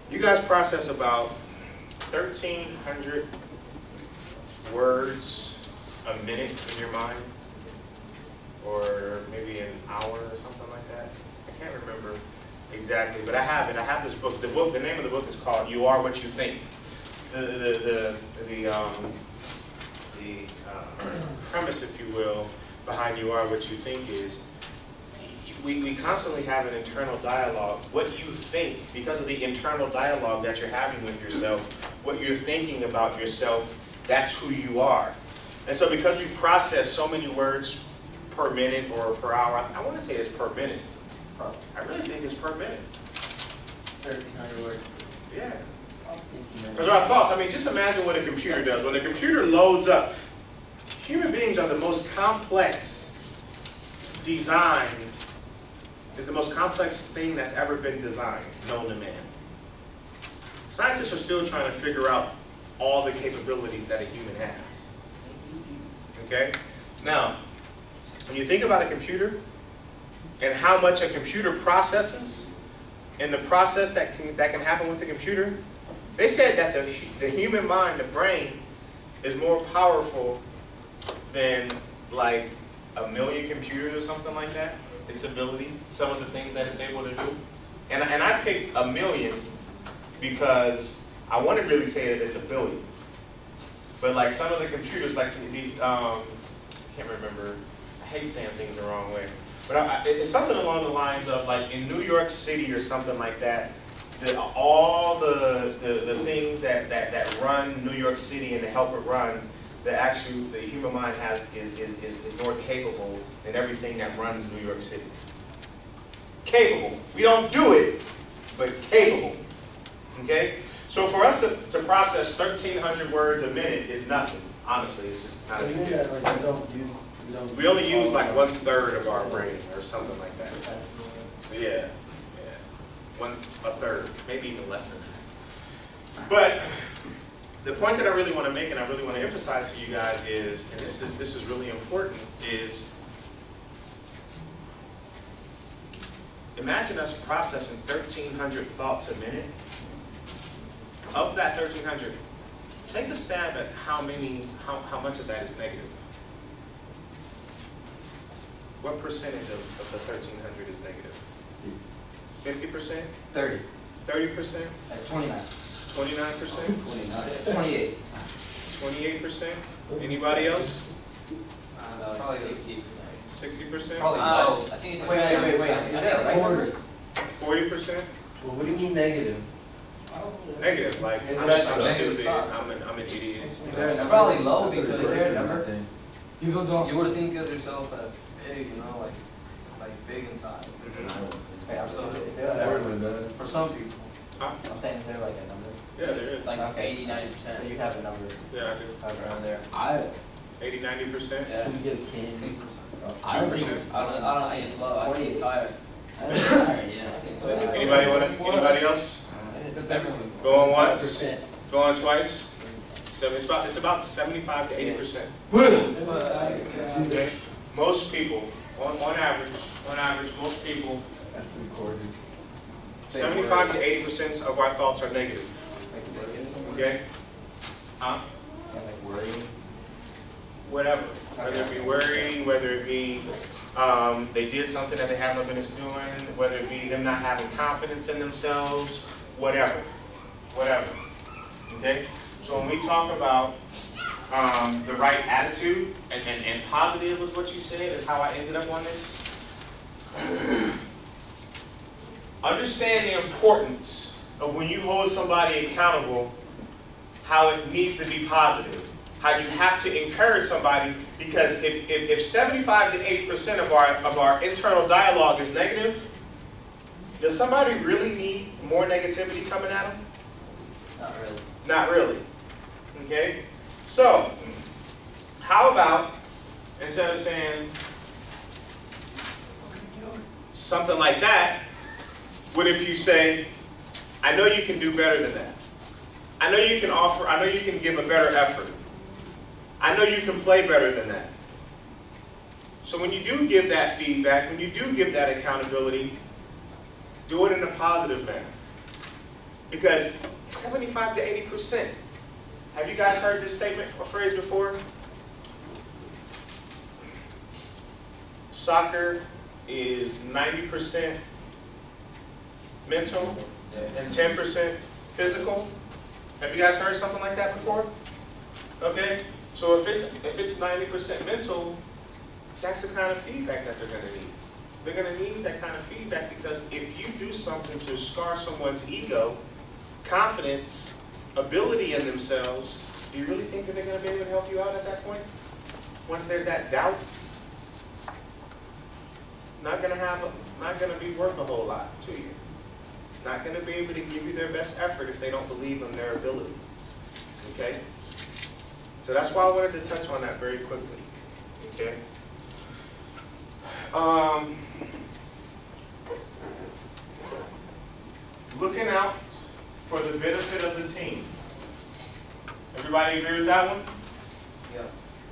You guys process about thirteen hundred words a minute in your mind? Or maybe an hour or something like that? I can't remember exactly, but I have it. I have this book. The book, the name of the book is called You Are What You Think. The, the, the, the, um, the Uh, premise, if you will, behind You Are What You Think is, we, we constantly have an internal dialogue. What you think, because of the internal dialogue that you're having with yourself, what you're thinking about yourself, that's who you are. And so because we process so many words per minute or per hour, I, I want to say it's per minute. I really think it's per minute. Thirteen hundred word. Yeah. Are our thoughts. I mean, just imagine what a computer does. When a computer loads up, human beings are the most complex designed, is the most complex thing that's ever been designed, known to man. Scientists are still trying to figure out all the capabilities that a human has. Okay? Now, when you think about a computer and how much a computer processes, and the process that can, that can happen with the computer, they said that the, the human mind, the brain, is more powerful than like a million computers or something like that. Its ability, some of the things that it's able to do. And, and I picked a million because I want to really say that it's a billion. But like some of the computers, like the, um, I can't remember, I hate saying things the wrong way. But I- it's something along the lines of like in New York City or something like that, the, all the, the, the things that, that, that run New York City and to help it run, the actual, the human mind has, is, is, is, is more capable than everything that runs New York City. Capable. We don't do it, but capable. Okay? So for us to, to process thirteen hundred words a minute is nothing, honestly, it's just not a big deal. that, like, you don't use, you don't. We only use like one third of our brain or something like that. So yeah, yeah, one, a third, maybe even less than that. But the point that I really want to make and I really want to emphasize to you guys is, and this is, this is really important, is imagine us processing thirteen hundred thoughts a minute. Of that thirteen hundred, take a stab at how many, how, how much of that is negative. What percentage of, of the thirteen hundred is negative? Hmm. Fifty percent? 30. 30%? at twenty-nine, Twenty-nine percent? Twenty-eight. Twenty-eight percent? Anybody else? Uh, Probably sixty percent. Sixty percent? Probably low. I think it Wait, wait, wait, wait, is that right? Forty. Forty percent? Well, what do you mean negative? Negative, like, I'm, that I'm negative stupid, I'm an, I'm an idiot. Is there It's probably low because person, there a I number? People don't. you would think of yourself as big, you know, like like big inside. Hey, I'm So- saying, is there like, Everyone does. For some people. I'm saying, is there like a number? Yeah, there is. Like Okay. eighty, ninety So percent. you have a number, Yeah, I do. however, around there. I. 80, 90%? yeah, Can we get a kid? Oh, I don't think, 2%. I don't, I don't think it's low, I think it's higher. <laughs> I think it's higher, yeah. So Anybody wanna, anybody else? Everyone. Going once, 5%. going twice? So it's about, it's about seventy-five to eighty percent. This Okay, most people, on, on average, on average, most people, That's three quarters. seventy-five to eighty percent of our thoughts are negative, Like worrying somewhere? Okay? Huh? Yeah, like worrying. Whatever, whether it be worrying, whether it be, um, they did something that they have no business doing, whether it be them not having confidence in themselves, whatever, whatever, okay? So when we talk about, um, the right attitude, and, and, and positive was what you said, is how I ended up on this. <clears throat> Understand the importance of when you hold somebody accountable, how it needs to be positive. How you have to encourage somebody, because if, if, if seventy-five to eighty percent of our, of our internal dialogue is negative, does somebody really need more negativity coming at them? Not really. Not really. Okay? So, how about, instead of saying something like that, what if you say, I know you can do better than that. I know you can offer, I know you can give a better effort. I know you can play better than that. So when you do give that feedback, when you do give that accountability, do it in a positive manner. Because 75 to 80 percent. Have you guys heard this statement or phrase before? Soccer is 90 percent mental and 10 percent physical. Have you guys heard something like that before? Okay, so if it's if it's 90 percent mental, that's the kind of feedback that they're going to need. They're going to need that kind of feedback because if you do something to scar someone's ego, confidence, ability in themselves, do you really think that they're going to be able to help you out at that point? Once there's that doubt, not to have, not going to be worth a whole lot to you. Not going to be able to give you their best effort if they don't believe in their ability. Okay? So that's why I wanted to touch on that very quickly. Okay? Um, looking out for the benefit of the team. Everybody agree with that one? Yeah.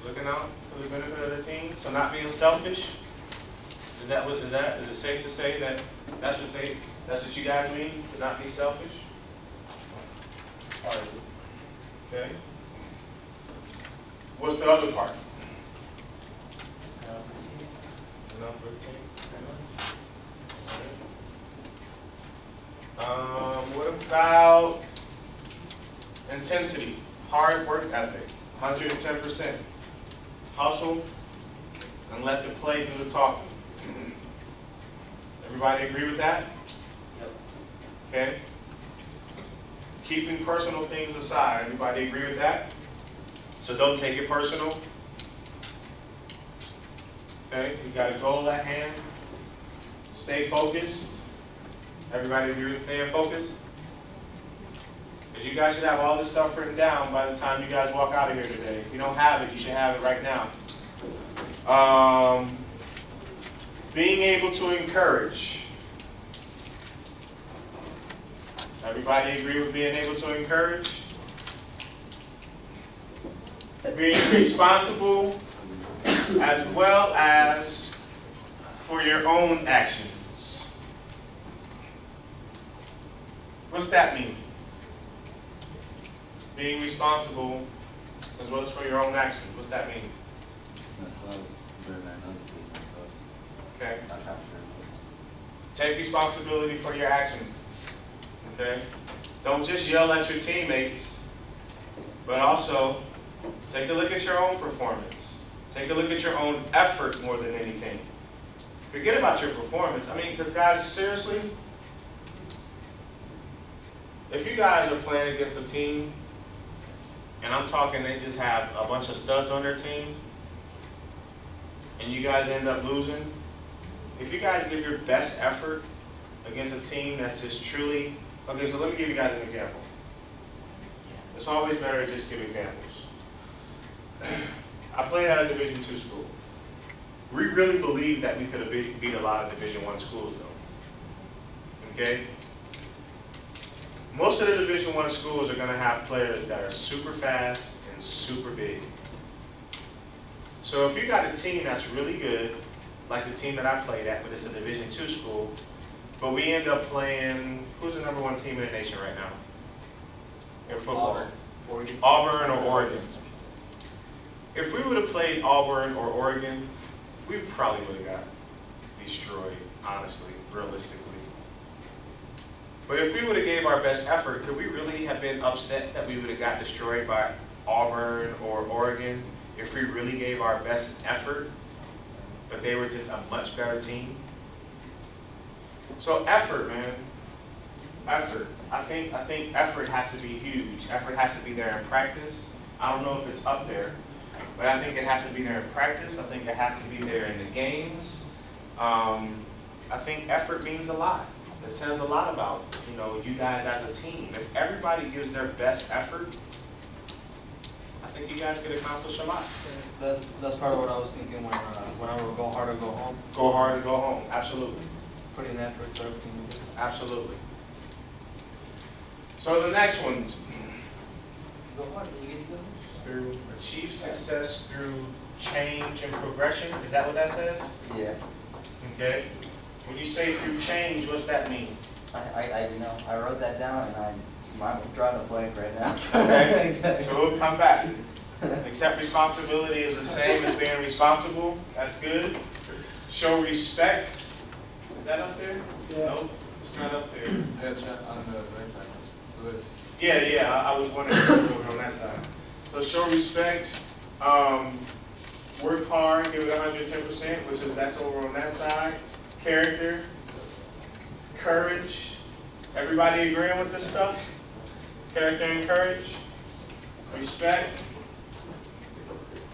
Looking out for the benefit of the team, so not being selfish? Is that what, is that, is it safe to say that that's what they, that's what you guys mean, to not be selfish? Okay? What's the other part? Enough for the team? Um, what about intensity, hard work ethic, hundred and ten percent? Hustle and let the play do the talking. Everybody agree with that? Okay? Keeping personal things aside, everybody agree with that? So don't take it personal. Okay, you got a goal at hand. Stay focused. Everybody agree with staying focused? Because you guys should have all this stuff written down by the time you guys walk out of here today. If you don't have it, you should have it right now. Um, being able to encourage. Everybody agree with being able to encourage? Being responsible as well as for your own actions. What's that mean? Being responsible as well as for your own actions. What's that mean? Myself, better than others, myself, Okay? Take responsibility for your actions. Okay? Don't just yell at your teammates, but also take a look at your own performance. Take a look at your own effort more than anything. Forget about your performance. I mean, because guys, seriously, if you guys are playing against a team, and I'm talking they just have a bunch of studs on their team, and you guys end up losing, if you guys give your best effort against a team that's just truly, okay, so let me give you guys an example. It's always better to just give examples. <clears throat> I played at a Division two school. We really believe that we could have beat, a lot of Division one schools though. Okay? Most of the Division one schools are gonna have players that are super fast and super big. So if you got a team that's really good, like the team that I played at, but it's a Division two school, but we end up playing, who's the number one team in the nation right now? In football? Oregon. Auburn or Oregon. If we would have played Auburn or Oregon, we probably would have got destroyed, honestly, realistically. But if we would have gave our best effort, could we really have been upset that we would have got destroyed by Auburn or Oregon if we really gave our best effort, but they were just a much better team? So effort, man. Effort. I think I think effort has to be huge. Effort has to be there in practice. I don't know if it's up there, but I think it has to be there in practice. I think it has to be there in the games. Um, I think effort means a lot. It says a lot about you know you guys as a team. If everybody gives their best effort, I think you guys could accomplish a lot. That's, that's part of what I was thinking when, uh, when I would go hard or go home, Go hard and go home. Absolutely. Put in effort to everything you do. Absolutely. So the next one, Go hard, you get to go. through achieve success through change and progression, is that what that says? Yeah, Okay. When you say through change, what's that mean? I, I, I, you know, I wrote that down and I'm, I'm drawing a blank right now. <laughs> Okay, so we'll come back. <laughs> Accept responsibility is the same as being responsible, that's good. Show respect, is that up there? No, it's not up there. <clears throat> That's on the right side. Good. Yeah, yeah, I, I was wondering if it was over on that side. So show respect, um, work hard, give it hundred and ten percent, which is, that's over on that side. Character, courage, everybody agreeing with this stuff? Character and courage, respect,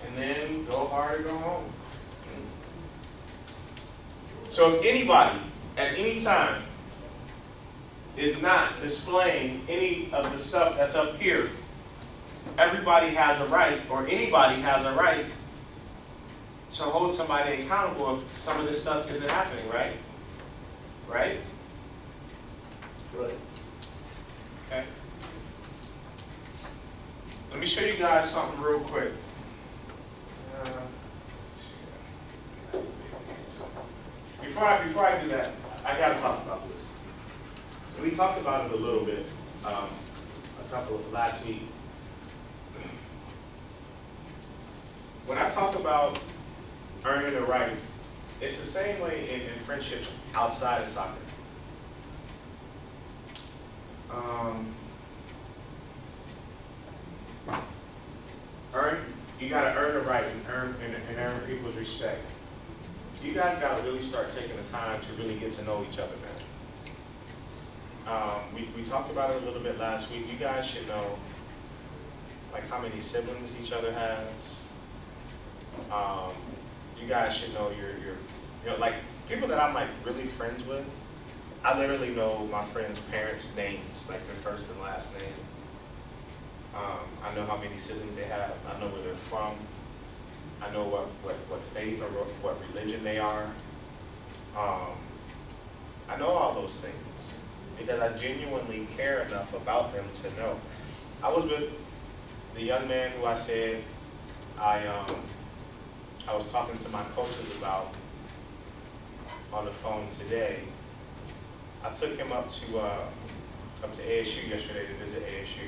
and then go hard or go home. So if anybody, at any time, is not displaying any of the stuff that's up here, everybody has a right, or anybody has a right, to hold somebody accountable if some of this stuff isn't happening, right? Right? Right. Okay. Let me show you guys something real quick. Uh, Before I, before I do that, I gotta talk about this. We talked about it a little bit, um, a couple of, last week. When I talk about earning the right, it's the same way in, in friendships outside of soccer. Um, earn, you gotta earn the right and earn, and, and earn people's respect. You guys gotta really start taking the time to really get to know each other, man. Um, we, we talked about it a little bit last week. You guys should know, like, how many siblings each other has. Um, you guys should know your, your, you know, like, people that I'm like really friends with, I literally know my friends' parents' names, like their first and last name. Um, I know how many siblings they have. I know where they're from. I know what, what, what faith or what, religion they are. Um, I know all those things because I genuinely care enough about them to know. I was with the young man who I said I um, I was talking to my coaches about on the phone today. I took him up to uh, up to ASU yesterday to visit ASU.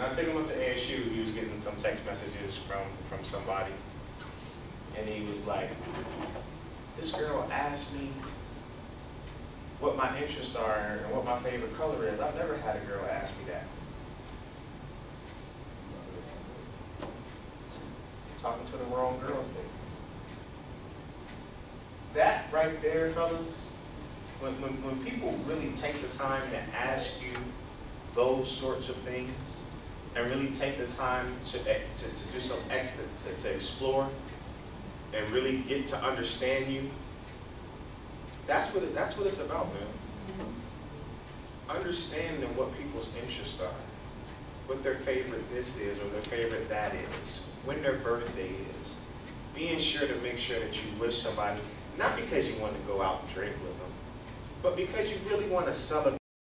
When I took him up to ASU, he was getting some text messages from from somebody, and he was like, "This girl asked me what my interests are and what my favorite color is. I've never had a girl ask me that." Talking to the wrong girls there. That right there, fellas, when, when, when people really take the time to ask you those sorts of things and really take the time to, to, to do some extra, to, to explore, and really get to understand you, that's what, it- that's what it's about, man. Mm-hmm. Understanding what people's interests are, what their favorite this is or their favorite that is, when their birthday is. Being sure to make sure that you wish somebody, not because you want to go out and drink with them, but because you really want to celebrate